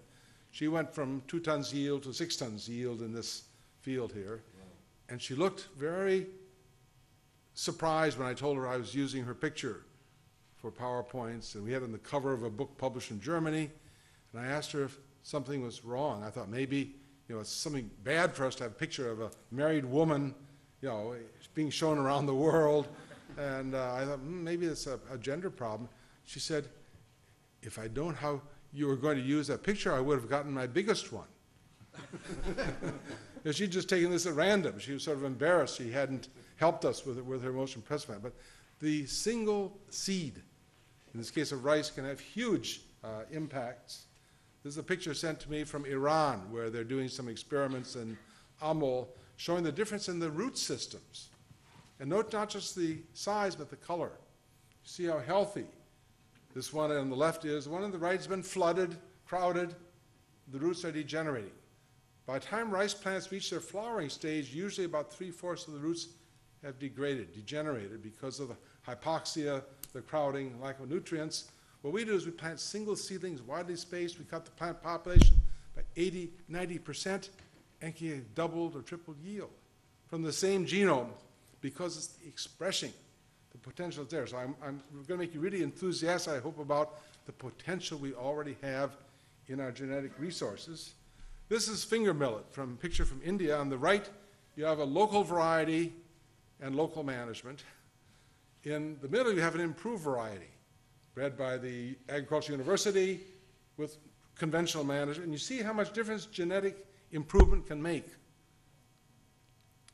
She went from two tons yield to six tons yield in this field here. And she looked very surprised when I told her I was using her picture for PowerPoints, and we had it on the cover of a book published in Germany. And I asked her if something was wrong. I thought maybe, you know, it's something bad for us to have a picture of a married woman, you know, being shown around the world. And uh, I thought, hmm, maybe it's a, a gender problem. She said, if I don't how you were going to use that picture, I would have gotten my biggest one. She'd just taken this at random. She was sort of embarrassed she hadn't helped us with, with her most impressive one. But the single seed, in this case of rice, can have huge uh, impacts. This is a picture sent to me from Iran, where they're doing some experiments in Amol, showing the difference in the root systems. And note not just the size, but the color. You See how healthy this one on the left is. The one on the right has been flooded, crowded. The roots are degenerating. By the time rice plants reach their flowering stage, usually about three-fourths of the roots have degraded, degenerated because of the hypoxia, the crowding, lack of nutrients. What we do is we plant single seedlings widely spaced. We cut the plant population by 80, 90%, and get doubled or tripled yield from the same genome because it's the the potential is there. So I'm, I'm going to make you really enthusiastic, I hope, about the potential we already have in our genetic resources. This is finger millet from picture from India. On the right, you have a local variety and local management. In the middle, you have an improved variety, bred by the Agricultural University with conventional management. And you see how much difference genetic improvement can make.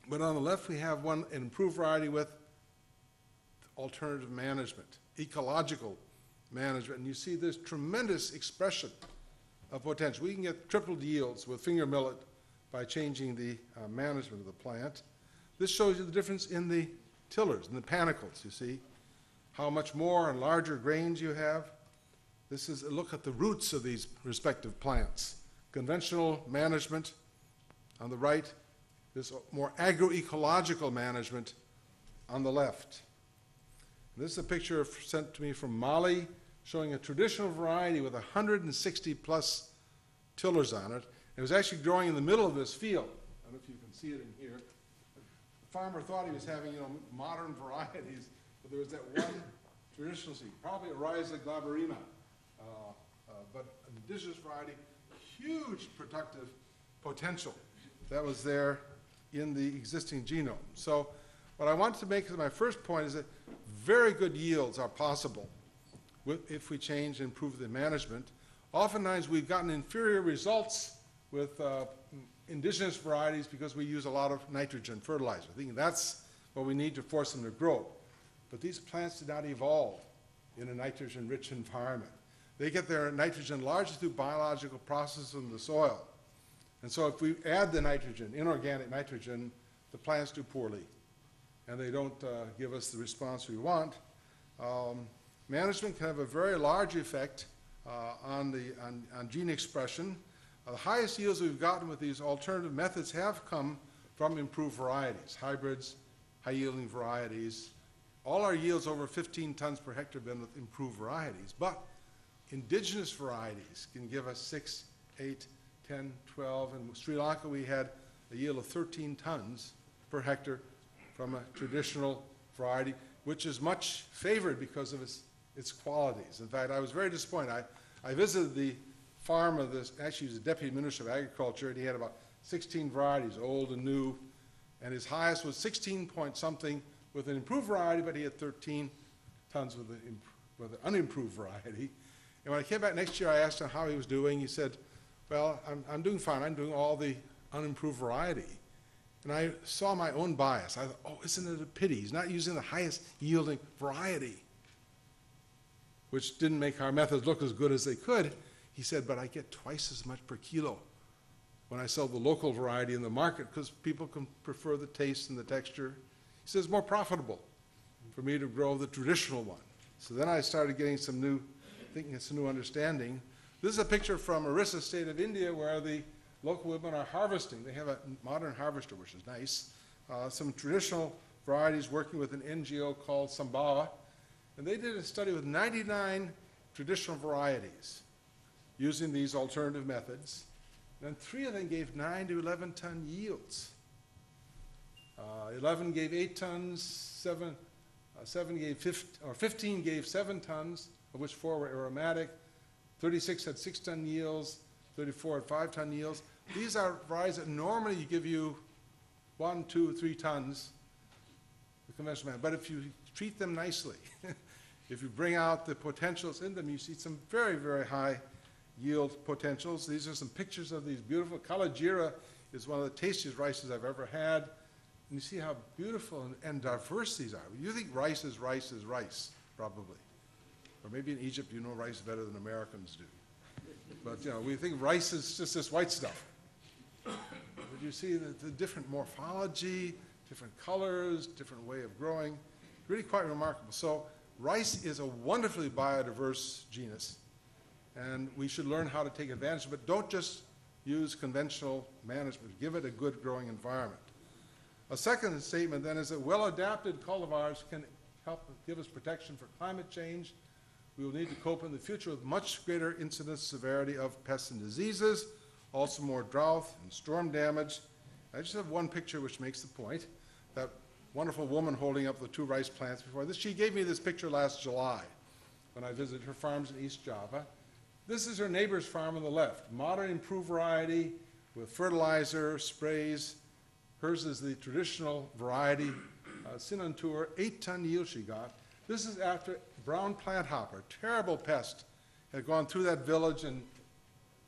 But on the left, we have one, an improved variety with alternative management, ecological management. And you see this tremendous expression of potential. We can get tripled yields with finger millet by changing the uh, management of the plant. This shows you the difference in the tillers, in the panicles, you see, how much more and larger grains you have. This is a look at the roots of these respective plants. Conventional management on the right, this more agroecological management on the left. This is a picture sent to me from Mali showing a traditional variety with 160 plus tillers on it. It was actually growing in the middle of this field. I don't know if you can see it in here. The farmer thought he was having, you know, modern varieties, but there was that one traditional seed, probably Oryza glaberrima, uh, uh, but an indigenous variety, huge productive potential that was there in the existing genome. So what I wanted to make as my first point is that very good yields are possible if we change and improve the management. Oftentimes, we've gotten inferior results with uh, indigenous varieties because we use a lot of nitrogen fertilizer. I think that's what we need to force them to grow. But these plants did not evolve in a nitrogen-rich environment. They get their nitrogen largely through biological processes in the soil. And so if we add the nitrogen, inorganic nitrogen, the plants do poorly, and they don't uh, give us the response we want. Um, management can have a very large effect uh, on, the, on, on gene expression. Uh, the highest yields we've gotten with these alternative methods have come from improved varieties, hybrids, high-yielding varieties. All our yields over 15 tons per hectare have been with improved varieties, but indigenous varieties can give us 6, 8, 10, 12. In Sri Lanka, we had a yield of 13 tons per hectare from a traditional variety, which is much favored because of its, its qualities. In fact, I was very disappointed. I, I visited the farm of this, actually, he was a deputy minister of agriculture, and he had about 16 varieties, old and new, and his highest was 16 point something with an improved variety, but he had 13 tons with, the, with an unimproved variety. And when I came back next year, I asked him how he was doing. He said, well, I'm, I'm doing fine. I'm doing all the unimproved variety. And I saw my own bias. I thought, oh, isn't it a pity? He's not using the highest yielding variety, which didn't make our methods look as good as they could. He said, but I get twice as much per kilo when I sell the local variety in the market because people can prefer the taste and the texture. He says, more profitable for me to grow the traditional one. So then I started getting some new, thinking some new understanding. This is a picture from Orissa state of India where the local women are harvesting. They have a modern harvester, which is nice. Uh, some traditional varieties working with an NGO called Sambhava. And they did a study with 99 traditional varieties using these alternative methods. And three of them gave 9 to 11 ton yields. Uh, 11 gave 8 tons, 7, uh, 7 gave 15, or 15 gave 7 tons, of which 4 were aromatic. 36 had 6 ton yields, 34 had 5 ton yields. These are varieties that normally give you 1, 2, 3 tons, the conventional man. But if you treat them nicely, if you bring out the potentials in them, you see some very, very high yield potentials. These are some pictures of these beautiful. Kalajira is one of the tastiest rices I've ever had. And you see how beautiful and, and diverse these are. You think rice is rice is rice, probably. Or maybe in Egypt you know rice better than Americans do. But, you know, we think rice is just this white stuff. But you see the, the different morphology, different colors, different way of growing, really quite remarkable. So rice is a wonderfully biodiverse genus, and we should learn how to take advantage of it. Don't just use conventional management. Give it a good growing environment. A second statement then is that well-adapted cultivars can help give us protection for climate change. We will need to cope in the future with much greater incidence severity of pests and diseases, also more drought and storm damage. I just have one picture which makes the point that wonderful woman holding up the two rice plants before this. She gave me this picture last July when I visited her farms in East Java. This is her neighbor's farm on the left, modern improved variety with fertilizer, sprays. Hers is the traditional variety, uh, Sintanur, eight-ton yield she got. This is after brown plant hopper, terrible pest, had gone through that village and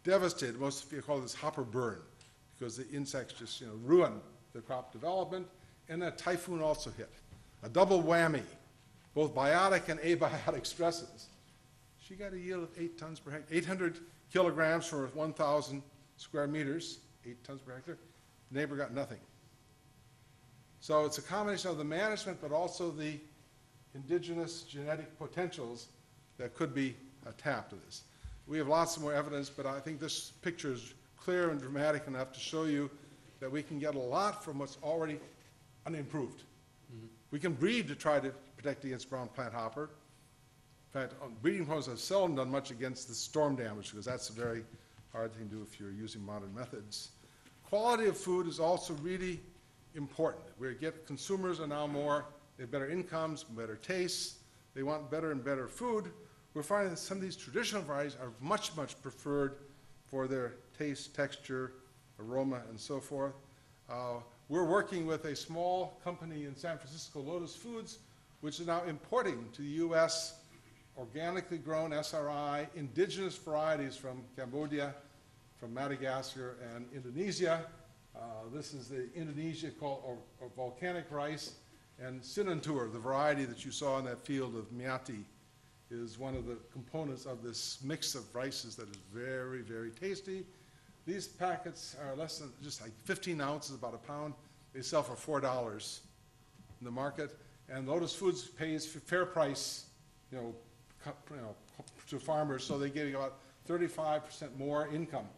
devastated, most of you call this hopper burn, because the insects just, you know, ruin the crop development, and a typhoon also hit. A double whammy, both biotic and abiotic stresses. She got a yield of eight tons per hectare, eight hundred kilograms for one thousand square meters, eight tons per hectare. Neighbor got nothing. So it's a combination of the management, but also the indigenous genetic potentials that could be uh, tapped to this. We have lots more evidence, but I think this picture is clear and dramatic enough to show you that we can get a lot from what's already unimproved. We can breed to try to protect against brown plant hopper. In fact, um, breeding programs have seldom done much against the storm damage, because that's a very hard thing to do if you're using modern methods. Quality of food is also really important. We get, consumers are now more, they have better incomes, better tastes, they want better and better food. We're finding that some of these traditional varieties are much, much preferred for their taste, texture, aroma, and so forth. Uh, We're working with a small company in San Francisco, Lotus Foods, which is now importing to the U.S. organically grown SRI, indigenous varieties from Cambodia, from Madagascar and Indonesia. Uh, This is the Indonesia called, or volcanic rice, and Sintanur, the variety that you saw in that field of Miati, is one of the components of this mix of rices that is very, very tasty. These packets are less than, just like 15 ounces, about a pound. They sell for $4 in the market, and Lotus Foods pays fair price, you know, you know, to farmers, so they give you about 35% more income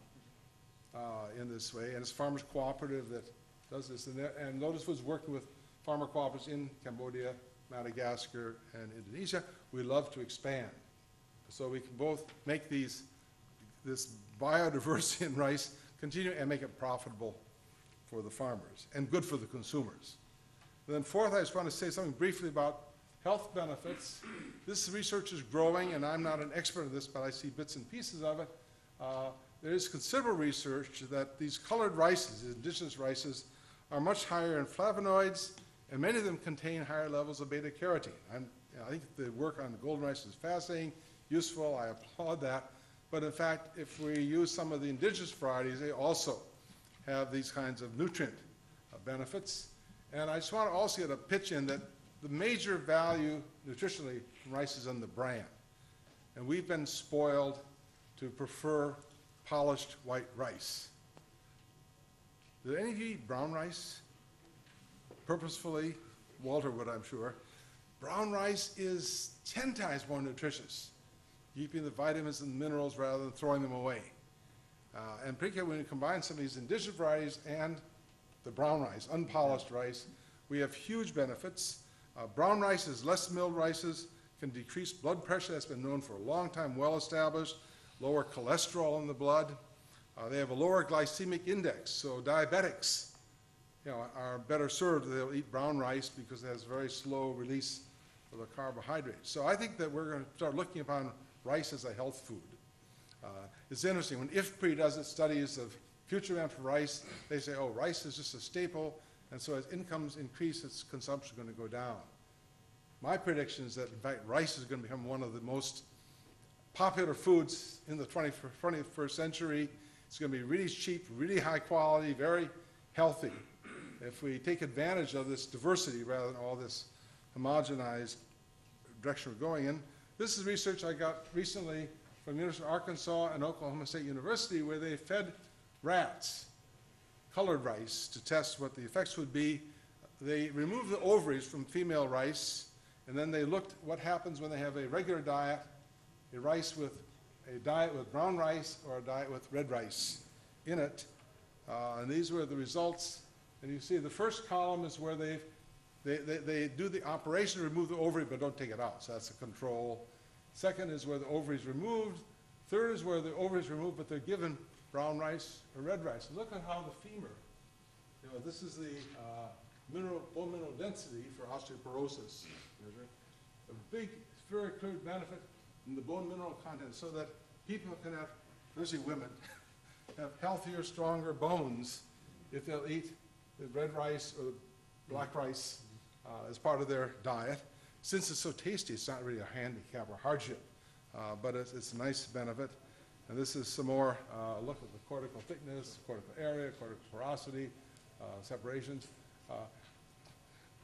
uh, in this way, and it's Farmers Cooperative that does this. And And Lotus Foods working with farmer cooperatives in Cambodia, Madagascar, and Indonesia. We love to expand. So we can both make these, this biodiversity in rice continue and make it profitable for the farmers and good for the consumers. And then fourth, I just want to say something briefly about health benefits. This research is growing, and I'm not an expert in this, but I see bits and pieces of it. Uh, There is considerable research that these colored rices, these indigenous rices, are much higher in flavonoids, and many of them contain higher levels of beta carotene. I think the work on the golden rice is fascinating, useful, I applaud that. But in fact, if we use some of the indigenous varieties, they also have these kinds of nutrient uh, benefits. And I just want to also get a pitch in that the major value nutritionally from rice is in the bran. And we've been spoiled to prefer polished white rice. Did any of you eat brown rice? Purposefully? Walter would, I'm sure. Brown rice is 10 times more nutritious, keeping the vitamins and minerals rather than throwing them away. Uh, and particularly when you combine some of these indigenous varieties and the brown rice, unpolished rice, we have huge benefits. Uh, brown rice is less milled rices, can decrease blood pressure, that's been known for a long time, well established, lower cholesterol in the blood. Uh, they have a lower glycemic index, so diabetics, you know, are better served, they'll eat brown rice because it has very slow release of the carbohydrates. So I think that we're going to start looking upon rice as a health food. Uh, It's interesting, when IFPRI does its studies of future demand for rice, they say, oh, rice is just a staple, and so as incomes increase, its consumption is going to go down. My prediction is that, in fact, rice is going to become one of the most popular foods in the 20 21st century. It's going to be really cheap, really high quality, very healthy. If we take advantage of this diversity rather than all this homogenized direction we're going in. This is research I got recently from University of Arkansas and Oklahoma State University where they fed rats colored rice to test what the effects would be. They removed the ovaries from female rice, and then they looked what happens when they have a regular diet, a rice with, a diet with brown rice or a diet with red rice in it. Uh, and these were the results. And you see the first column is where they've, they, they, they do the operation, remove the ovary, but don't take it out, so that's a control. Second is where the ovary is removed. Third is where the ovary is removed, but they're given brown rice or red rice. Look at how the femur, you know, this is the uh, mineral, bone mineral density for osteoporosis. A big, very clear benefit in the bone mineral content, so that people can have, especially women, have healthier, stronger bones if they'll eat the red rice or the black rice uh, as part of their diet. Since it's so tasty, it's not really a handicap or hardship, uh, but it's, it's a nice benefit. And this is some more uh, look at the cortical thickness, cortical area, cortical porosity, uh, separations. Uh,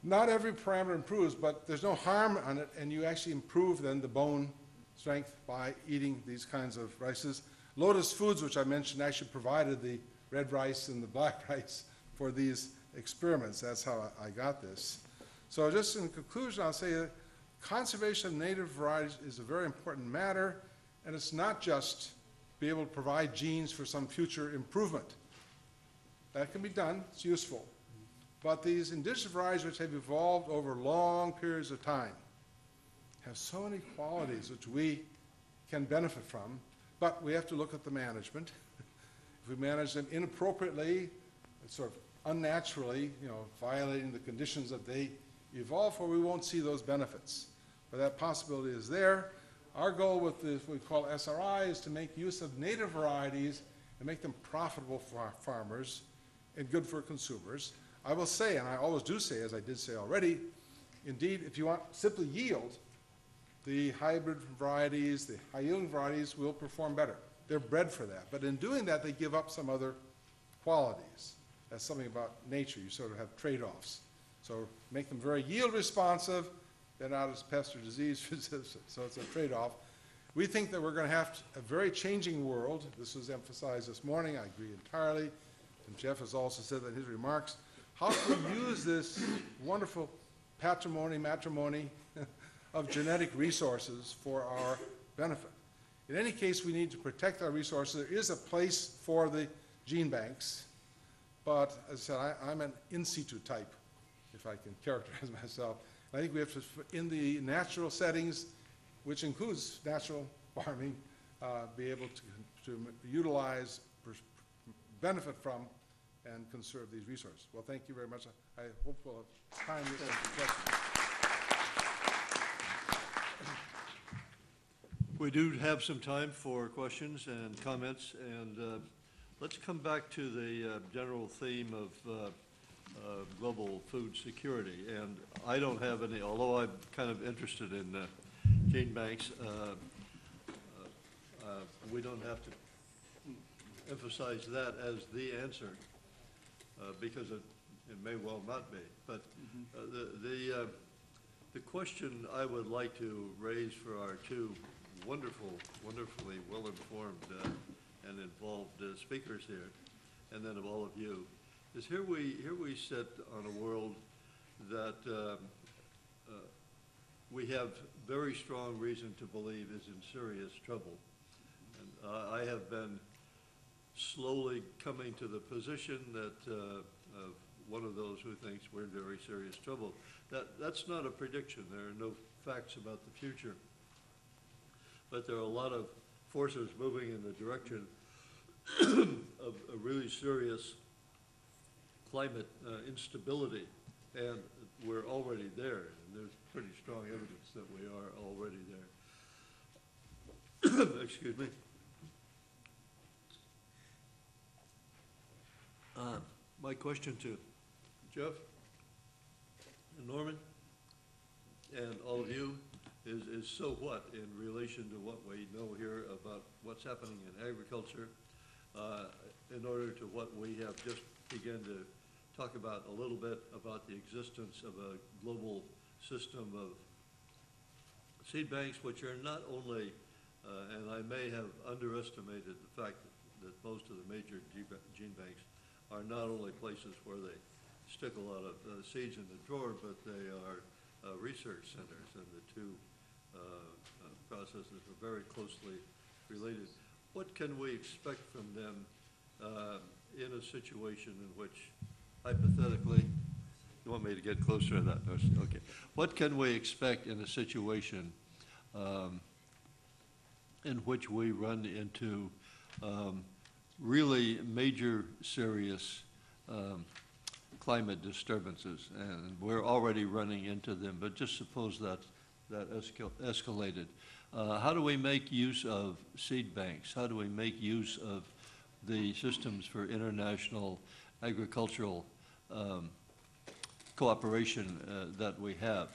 Not every parameter improves, but there's no harm on it, and you actually improve then the bone strength by eating these kinds of rices. Lotus Foods, which I mentioned, actually provided the red rice and the black rice for these experiments. That's how I got this. So just in conclusion, I'll say that conservation of native varieties is a very important matter, and it's not just be able to provide genes for some future improvement. That can be done, it's useful. But these indigenous varieties which have evolved over long periods of time have so many qualities which we can benefit from, but we have to look at the management. If we manage them inappropriately, sort of unnaturally, you know, violating the conditions that they evolve for, we won't see those benefits. But that possibility is there. Our goal with the, what we call SRI is to make use of native varieties and make them profitable for farmers and good for consumers. I will say, and I always do say, as I did say already, indeed, if you want simply yield, the hybrid varieties, the high-yielding varieties will perform better. They're bred for that. But in doing that, they give up some other qualities. That's something about nature. You sort of have trade-offs. So make them very yield responsive. They're not as pest or disease resistant, so it's a trade-off. We think that we're going to have a very changing world. This was emphasized this morning. I agree entirely. And Jeff has also said that in his remarks. How can we use this wonderful patrimony, matrimony of genetic resources for our benefit? In any case, we need to protect our resources. There is a place for the gene banks, but as I said, I, I'm an in situ type, if I can characterize myself. I think we have to, in the natural settings, which includes natural farming, uh, be able to, to utilize, benefit from, and conserve these resources. Well, thank you very much. I I hope we'll have time to answer questions. We do have some time for questions and comments, and uh, let's come back to the uh, general theme of uh, uh, global food security. And I don't have any, although I'm kind of interested in uh, gene banks, uh, uh, uh, we don't have to emphasize that as the answer, uh, because it, it may well not be. But uh, the, the, uh, the question I would like to raise for our two wonderful, wonderfully well-informed uh, and involved uh, speakers here, and then of all of you, is here we, here we sit on a world that um, uh, we have very strong reason to believe is in serious trouble. And uh, I have been slowly coming to the position that, uh, of one of those who thinks we're in very serious trouble. That, that's not a prediction. There are no facts about the future. But there are a lot of forces moving in the direction of a really serious climate uh, instability. And we're already there, and there's pretty strong evidence that we are already there. Excuse me. Uh, My question to Jeff and Norman and all of you is, is so what in relation to what we know here about what's happening in agriculture, uh, in order to what we have just begun to talk about a little bit about the existence of a global system of seed banks, which are not only, uh, and I may have underestimated the fact that, that most of the major gene banks are not only places where they stick a lot of uh, seeds in the drawer, but they are uh, research centers, and the two uh, uh, processes are very closely related. What can we expect from them uh, in a situation in which hypothetically, you want me to get closer to that? Okay. What can we expect in a situation um, in which we run into um, really major, serious um, climate disturbances, and we're already running into them, but just suppose that, that escal- escalated. Uh, How do we make use of seed banks? How do we make use of the systems for international agricultural um, cooperation uh, that we have?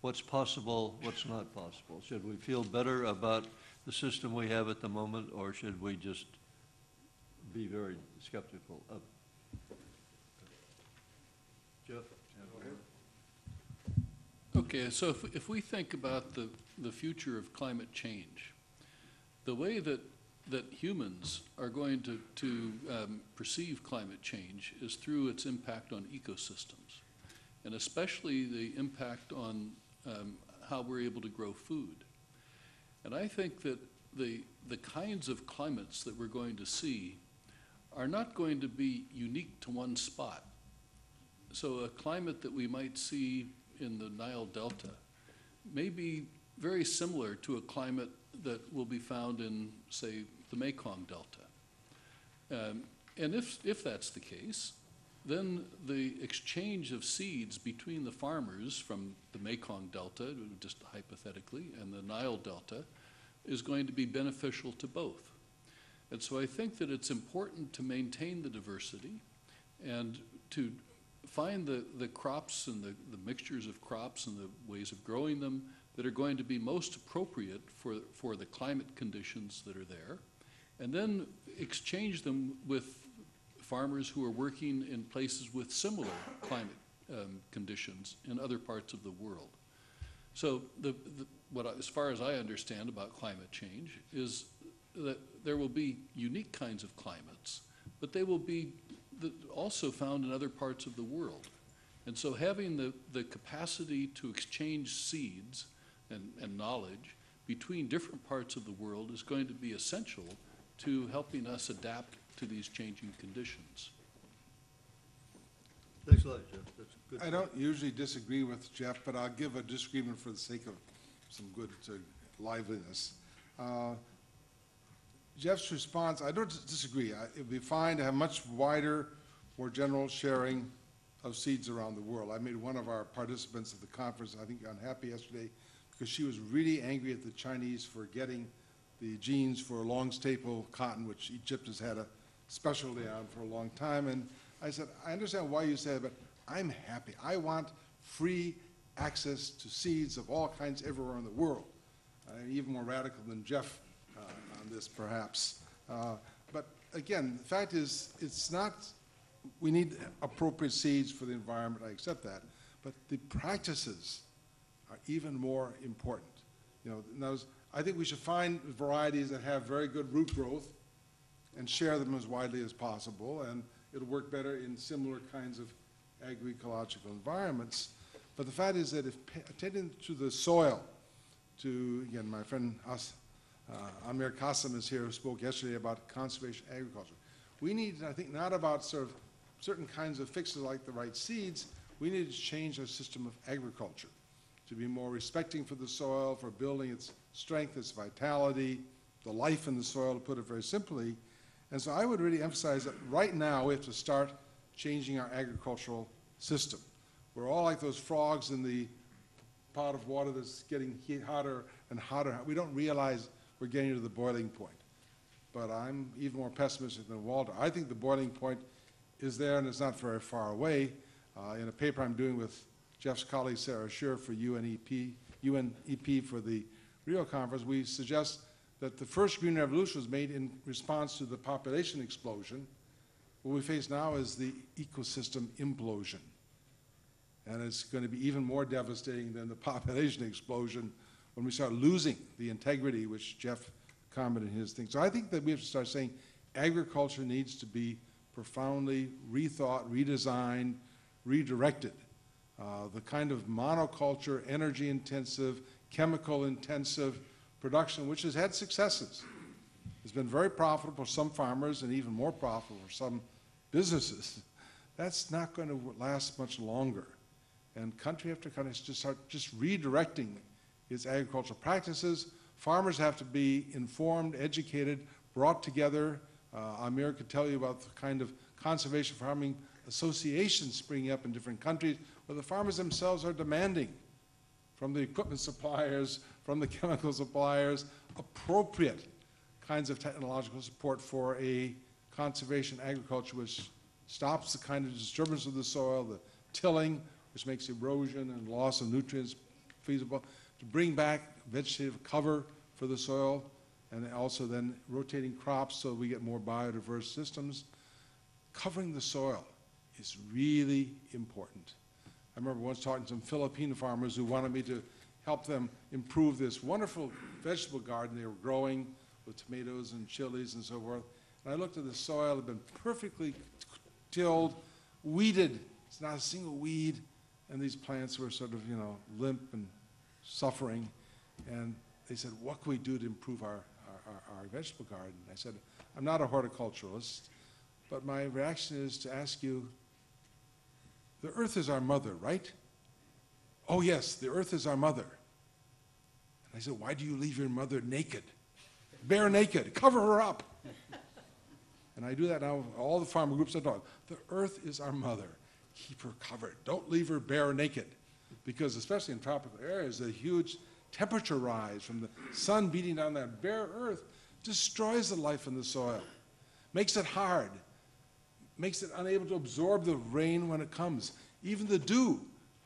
What's possible, what's not possible? Should we feel better about the system we have at the moment, or should we just be very skeptical of? Jeff? Okay, so if, if we think about the, the future of climate change, the way that, that humans are going to, to um, perceive climate change is through its impact on ecosystems, and especially the impact on um, how we're able to grow food. And I think that the, the kinds of climates that we're going to see are not going to be unique to one spot. So a climate that we might see in the Nile Delta may be very similar to a climate that will be found in, say, the Mekong Delta. Um, and if, if that's the case, then the exchange of seeds between the farmers from the Mekong Delta, just hypothetically, and the Nile Delta is going to be beneficial to both. And so I think that it's important to maintain the diversity and to find the, the crops and the, the mixtures of crops and the ways of growing them that are going to be most appropriate for, for the climate conditions that are there, and then exchange them with farmers who are working in places with similar climate um, conditions in other parts of the world. So the, the, what I, as far as I understand about climate change is that there will be unique kinds of climates, but they will be the, also found in other parts of the world. And so having the, the capacity to exchange seeds and, and knowledge between different parts of the world is going to be essential to helping us adapt to these changing conditions. Thanks a lot, Jeff. That's good. I don't usually disagree with Jeff, but I'll give a disagreement for the sake of some good uh, liveliness. Uh, Jeff's response, I don't disagree. I- It'd be fine to have much wider, more general sharing of seeds around the world. I made one of our participants at the conference, I think, unhappy yesterday because she was really angry at the Chinese for getting the genes for long staple cotton, which Egypt has had a specialty on for a long time. And I said, I understand why you say that, but I'm happy. I want free access to seeds of all kinds everywhere in the world. Uh, even more radical than Jeff this, perhaps. Uh, but again, the fact is, it's not, we need appropriate seeds for the environment, I accept that. But the practices are even more important. You know, I think we should find varieties that have very good root growth and share them as widely as possible, and it'll work better in similar kinds of agroecological environments. But the fact is that if attending to the soil, to, again, my friend As, uh, Amir Kassam is here who spoke yesterday about conservation agriculture. We need, I think, not about sort of certain kinds of fixes like the right seeds, we need to change our system of agriculture to be more respecting for the soil, for building its strength, its vitality, the life in the soil, to put it very simply. And so I would really emphasize that right now we have to start changing our agricultural system. We're all like those frogs in the pot of water that's getting hotter and hotter. We don't realize we're getting to the boiling point. But I'm even more pessimistic than Walter. I think the boiling point is there and it's not very far away. Uh, in a paper I'm doing with Jeff's colleague Sara Scherr for UNEP, UNEP for the Rio conference, we suggest that the first green revolution was made in response to the population explosion. What we face now is the ecosystem implosion. And it's going to be even more devastating than the population explosion when we start losing the integrity, which Jeff commented in his thing. So I think that we have to start saying agriculture needs to be profoundly rethought, redesigned, redirected. Uh, the kind of monoculture, energy intensive, chemical intensive production, which has had successes, has been very profitable for some farmers and even more profitable for some businesses. That's not going to last much longer. And country after country has to start just redirecting its agricultural practices. Farmers have to be informed, educated, brought together. Uh, Amir could tell you about the kind of conservation farming associations springing up in different countries where the farmers themselves are demanding from the equipment suppliers, from the chemical suppliers, appropriate kinds of technological support for a conservation agriculture which stops the kind of disturbance of the soil, the tilling, which makes erosion and loss of nutrients feasible, to bring back vegetative cover for the soil, and also then rotating crops so we get more biodiverse systems. Covering the soil is really important. I remember once talking to some Philippine farmers who wanted me to help them improve this wonderful vegetable garden they were growing with tomatoes and chilies and so forth. And I looked at the soil, it had been perfectly tilled, weeded. It's not a single weed. And these plants were sort of, you know, limp and suffering. And they said, what can we do to improve our, our, our, vegetable garden? I said, I'm not a horticulturalist, but my reaction is to ask you, the earth is our mother, right? Oh, yes, the earth is our mother. And I said, why do you leave your mother naked? Bare naked, cover her up. And I do that now with all the farmer groups I talk. The earth is our mother. Keep her covered. Don't leave her bare naked. Because especially in tropical areas, the huge temperature rise from the sun beating down that bare earth destroys the life in the soil, makes it hard, makes it unable to absorb the rain when it comes. Even the dew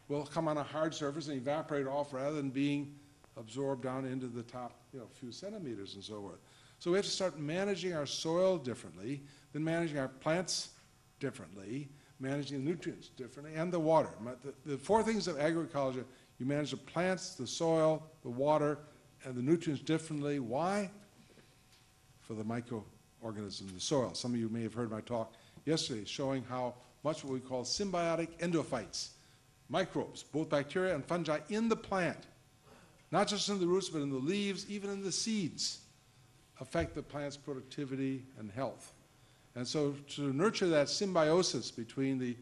will come on a hard surface and evaporate off rather than being absorbed down into the top, you know, few centimeters and so forth. So we have to start managing our soil differently, then managing our plants differently, managing the nutrients differently, and the water. The, the four things of agriculture, you manage the plants, the soil, the water, and the nutrients differently. Why? For the microorganisms in the soil. Some of you may have heard my talk yesterday showing how much what we call symbiotic endophytes, microbes, both bacteria and fungi in the plant, not just in the roots, but in the leaves, even in the seeds, affect the plant's productivity and health. And so to nurture that symbiosis between the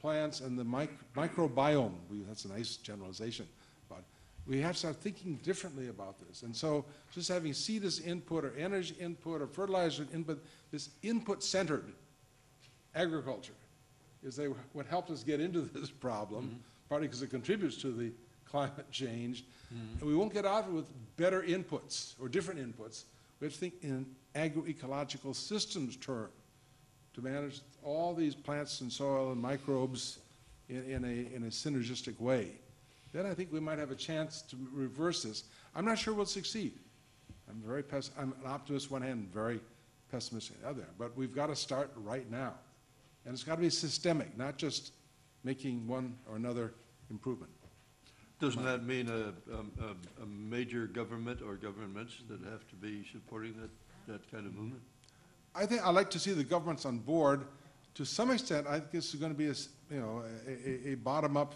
plants and the mic- microbiome, we, that's a nice generalization, but we have to start thinking differently about this. And so just having seed as input or energy input or fertilizer input, this input-centered agriculture is they, what helped us get into this problem, mm-hmm. partly because it contributes to the climate change. Mm-hmm. And we won't get out of it with better inputs or different inputs. We have to think in agroecological systems term to manage all these plants and soil and microbes in, in a, in a synergistic way. Then I think we might have a chance to reverse this. I'm not sure we'll succeed. I'm very I'm an optimist one hand, and very pessimistic the other. But we've got to start right now. And it's got to be systemic, not just making one or another improvement. Doesn't that mean a, a, a major government or governments that have to be supporting that, that kind of movement? I think, I'd like to see the governments on board. To some extent, I think this is going to be a, you know, a, a, a bottom-up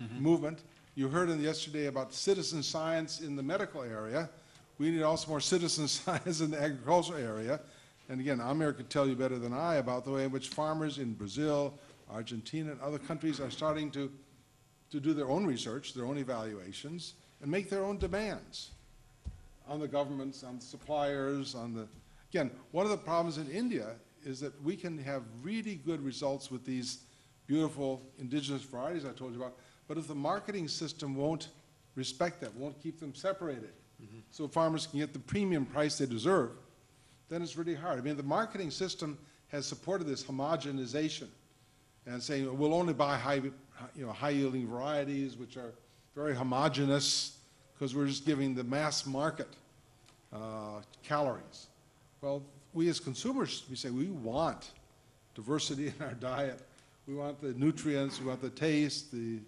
mm-hmm. movement. You heard in yesterday about citizen science in the medical area. We need also more citizen science in the agricultural area. And again, Amir could tell you better than I about the way in which farmers in Brazil, Argentina, and other countries are starting to, to do their own research, their own evaluations, and make their own demands on the governments, on the suppliers, on the, again, one of the problems in India is that we can have really good results with these beautiful indigenous varieties I told you about, but if the marketing system won't respect that, won't keep them separated, so farmers can get the premium price they deserve, then it's really hard. I mean, the marketing system has supported this homogenization and saying, we'll only buy high, you know, high-yielding varieties, which are very homogenous because we're just giving the mass market uh, calories. Well, we as consumers, we say we want diversity in our diet. We want the nutrients, we want the taste, the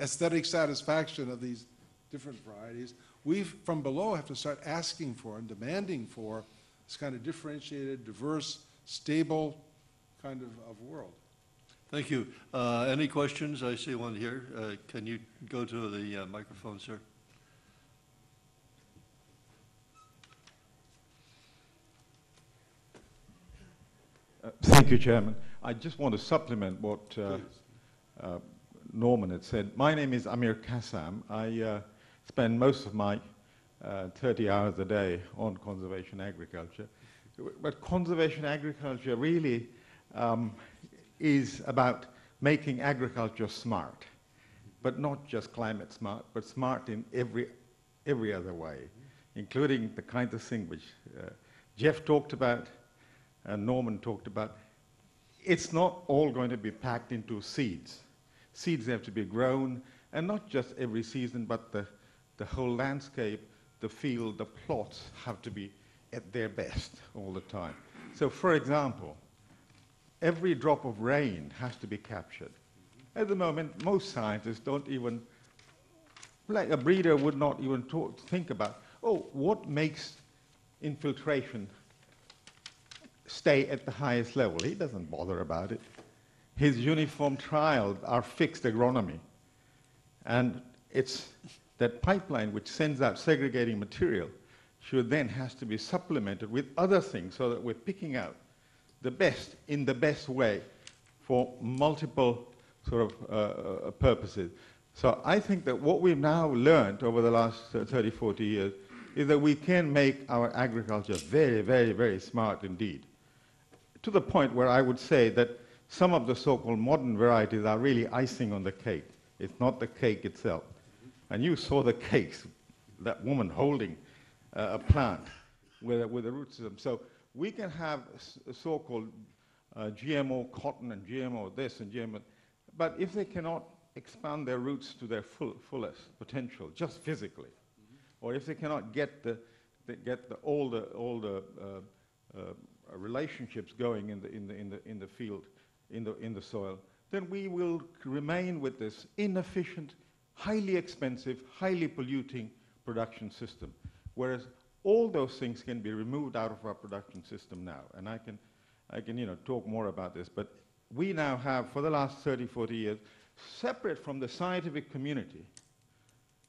aesthetic satisfaction of these different varieties. We, from below, have to start asking for and demanding for this kind of differentiated, diverse, stable kind of, of world. Thank you. Uh, any questions? I see one here. Uh, can you go to the uh, microphone, sir? Uh, Thank you, Chairman. I just want to supplement what uh, uh, Norman had said. My name is Amir Kassam. I uh, spend most of my uh, 30 hours a day on conservation agriculture. But conservation agriculture really um, is about making agriculture smart, but not just climate smart, but smart in every, every other way, including the kind of thing which uh, Jeff talked about and Norman talked about. It's not all going to be packed into seeds. Seeds have to be grown, and not just every season, but the, the whole landscape, the field, the plots have to be at their best all the time. So, for example, every drop of rain has to be captured. At the moment, most scientists don't even, like a breeder would not even talk, think about, oh, what makes infiltration stay at the highest level? He doesn't bother about it. His uniform trials are fixed agronomy. And it's that pipeline which sends out segregating material should then has to be supplemented with other things so that we're picking out the best in the best way for multiple sort of uh, uh, purposes. So I think that what we've now learned over the last uh, 30, 40 years is that we can make our agriculture very, very, very smart indeed. To the point where I would say that some of the so-called modern varieties are really icing on the cake. It's not the cake itself. And you saw the cakes, that woman holding uh, a plant with a, with a root system. So we can have so-called uh, GMO cotton and GMO this and GMO, but if they cannot expand their roots to their full, fullest potential, just physically, mm-hmm. or if they cannot get the, the get the, all the, all the uh, uh Uh, relationships going in the, in the, in the, in the field, in the, in the soil, then we will remain with this inefficient, highly expensive, highly polluting production system. Whereas all those things can be removed out of our production system now. And I can, I can you know, talk more about this. But we now have, for the last 30, 40 years, separate from the scientific community,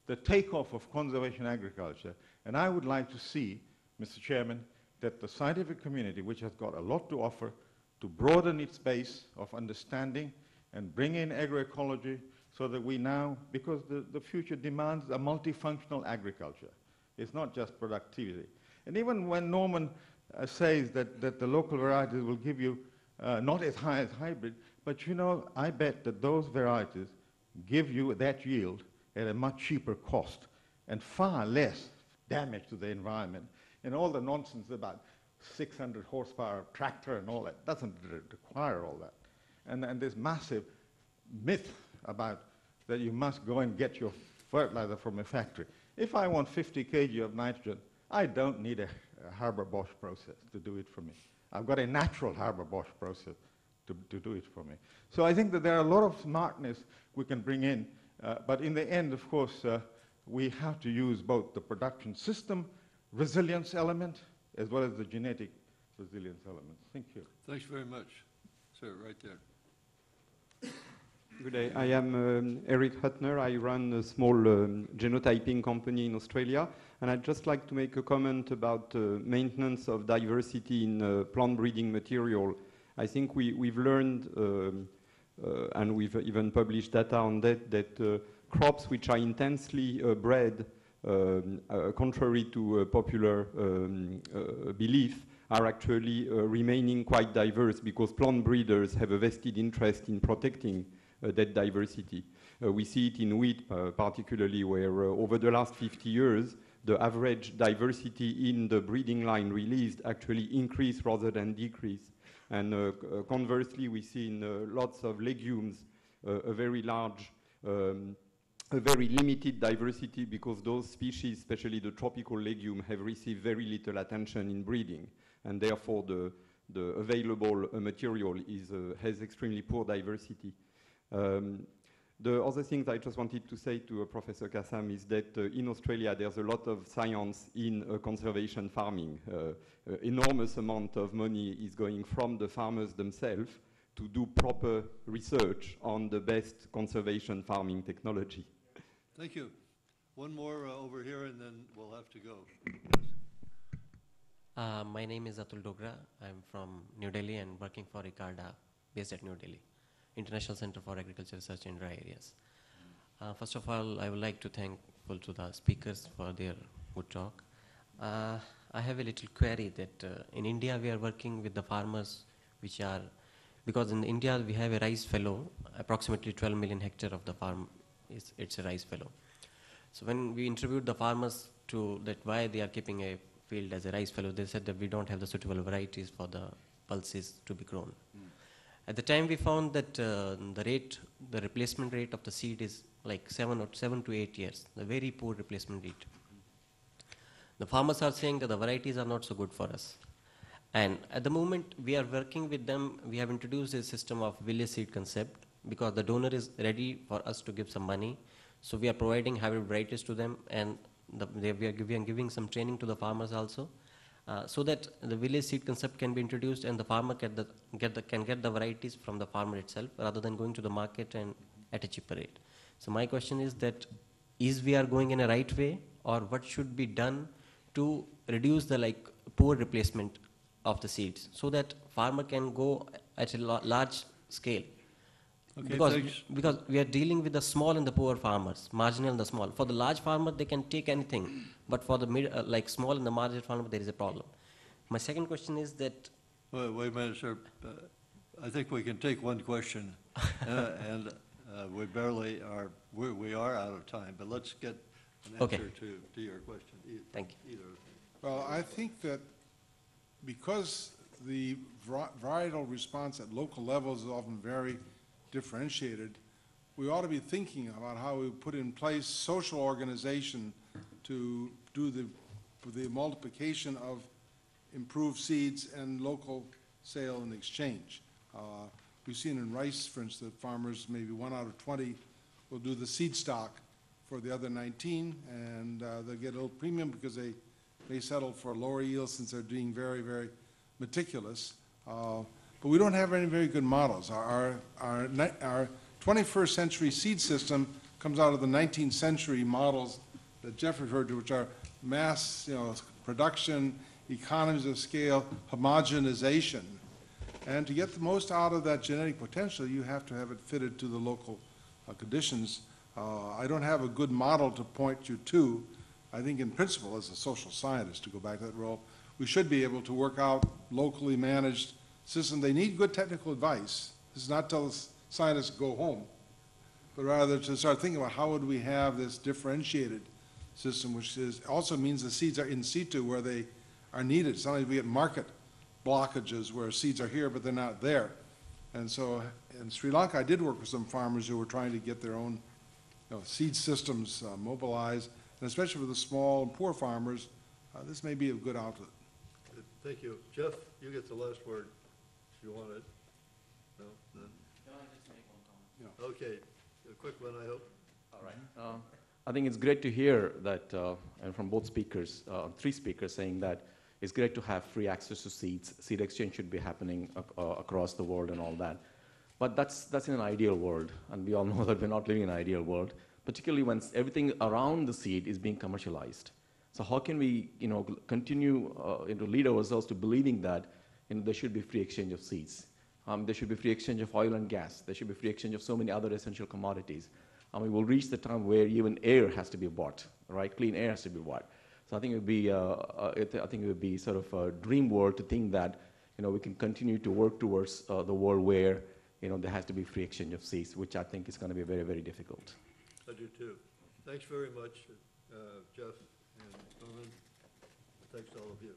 the takeoff of conservation agriculture. And I would like to see, Mr. Chairman, that the scientific community, which has got a lot to offer, to broaden its base of understanding and bring in agroecology so that we now, because the, the future demands a multifunctional agriculture. It's not just productivity. And even when Norman uh, says that, that the local varieties will give you uh, not as high as hybrid, but you know, I bet that those varieties give you that yield at a much cheaper cost and far less damage to the environment. And all the nonsense about 600 horsepower tractor and all that doesn't require all that. And, and this massive myth about that you must go and get your fertilizer from a factory. If I want 50 kg of nitrogen, I don't need a, a Haber-Bosch process to do it for me. I've got a natural Haber-Bosch process to, to do it for me. So I think that there are a lot of smartness we can bring in, uh, but in the end, of course, uh, we have to use both the production system resilience element as well as the genetic resilience element. Thank you. Thanks very much. Sir, right there. Good day. I am um, Eric Huttner. I run a small um, genotyping company in Australia. And I'd just like to make a comment about uh, maintenance of diversity in uh, plant breeding material. I think we, we've learned, um, uh, and we've even published data on that, that uh, crops which are intensely uh, bred, contrary to popular um, belief, are actually remaining quite diverse because plant breeders have a vested interest in protecting uh, that diversity. Uh, we see it in wheat uh, particularly where over the last 50 years, the average diversity in the breeding line released actually increased rather than decreased. And uh, conversely, we see in uh, lots of legumes uh, a very large, um, a very limited diversity because those species, especially the tropical legume, have received very little attention in breeding. And therefore, the, the available material is, has extremely poor diversity. Um, the other thing I just wanted to say to uh, Professor Kassam is that uh, in Australia there's a lot of science in uh, conservation farming. Uh, uh, enormous amount of money is going from the farmers themselves to do proper research on the best conservation farming technology. Thank you. One more uh, over here and then we'll have to go. Yes. my name is Atul Dogra. I'm from New Delhi and working for ICARDA based at New Delhi. International Center for Agriculture Research in Dry Areas. Uh, first of all, I would like to thankful to the speakers for their good talk. Uh, I have a little query that uh, in India we are working with the farmers which are because in India we have a rice fallow, approximately 12 million hectare of the farm is it's a rice fallow. So when we interviewed the farmers to that why they are keeping a field as a rice fallow, they said that we don't have the suitable varieties for the pulses to be grown. At the time we found that uh, the rate, the replacement rate of the seed is like seven or seven to eight years, the very poor replacement rate. The farmers are saying that the varieties are not so good for us. And at the moment, we are working with them. We have introduced a system of village seed concept because the donor is ready for us to give some money. So we are providing hybrid varieties to them, and the, they, we, are giving, giving some training to the farmers also, uh, so that the village seed concept can be introduced, and the farmer get the, get the, can get the varieties from the farmer itself, rather than going to the market and at a cheaper rate. So my question is that, is we are going in a right way, or what should be done to reduce the like poor replacement of the seeds so that farmer can go at a la- large scale Okay, because thanks. because we are dealing with the small and the poor farmers marginal and the small for the large farmer they can take anything but for the mid uh, like small and the marginal farmer there is a problem my second question is that Wait, wait a minute, sir. Uh, I think we can take one question, uh, and uh, we barely are, we we are out of time, but let's get an Okay. answer to, to your question. E- Thank Either. Well, I think that because the vari- varietal response at local levels is often very differentiated, we ought to be thinking about how we put in place social organization to do the, the multiplication of improved seeds and local sale and exchange. Uh, We've seen in rice, for instance, that farmers, maybe one out of 20 will do the seed stock for the other 19, and uh, they'll get a little premium because they, they settle for lower yields since they're being very, very meticulous. Uh, But we don't have any very good models. Our- Our, our, our 21st century seed system comes out of the 19th century models that Jeff referred to, which are mass, you know, production, economies of scale, homogenization. And to get the most out of that genetic potential, you have to have it fitted to the local uh, conditions. Uh, I don't have a good model to point you to. I think in principle, as a social scientist, to go back to that role, we should be able to work out locally managed systems. They need good technical advice. This is not tell scientists go home, but rather to start thinking about how would we have this differentiated system, which is, also means the seeds are in situ where they are needed. Sometimes we get market blockages where seeds are here, but they're not there. And so in Sri Lanka, I did work with some farmers who were trying to get their own, you know, seed systems uh, mobilized, and especially for the small and poor farmers, uh, this may be a good outlet. Thank you. Jeff, you get the last word, you want it. No? None? Okay, a quick one, I hope. All right. Um, I think it's great to hear that, uh, and from both speakers, uh, three speakers, saying that it's great to have free access to seeds. Seed exchange should be happening ac- uh, across the world and all that. But that's, that's in an ideal world, and we all know that we're not living in an ideal world, particularly when s- everything around the seed is being commercialized. So how can we, you know, gl- continue uh, you know, lead ourselves to believing that you know, there should be free exchange of seeds? Um, there should be free exchange of oil and gas. There should be free exchange of so many other essential commodities. And we will reach the time where even air has to be bought, right? Clean air has to be bought. So I think it would be, uh, uh, it, I think it would be sort of a dream world to think that, you know, we can continue to work towards uh, the world where, you know, there has to be free exchange of seeds, which I think is going to be very, very difficult. I do too. Thanks very much, uh, Jeff and Norman. Thanks to all of you.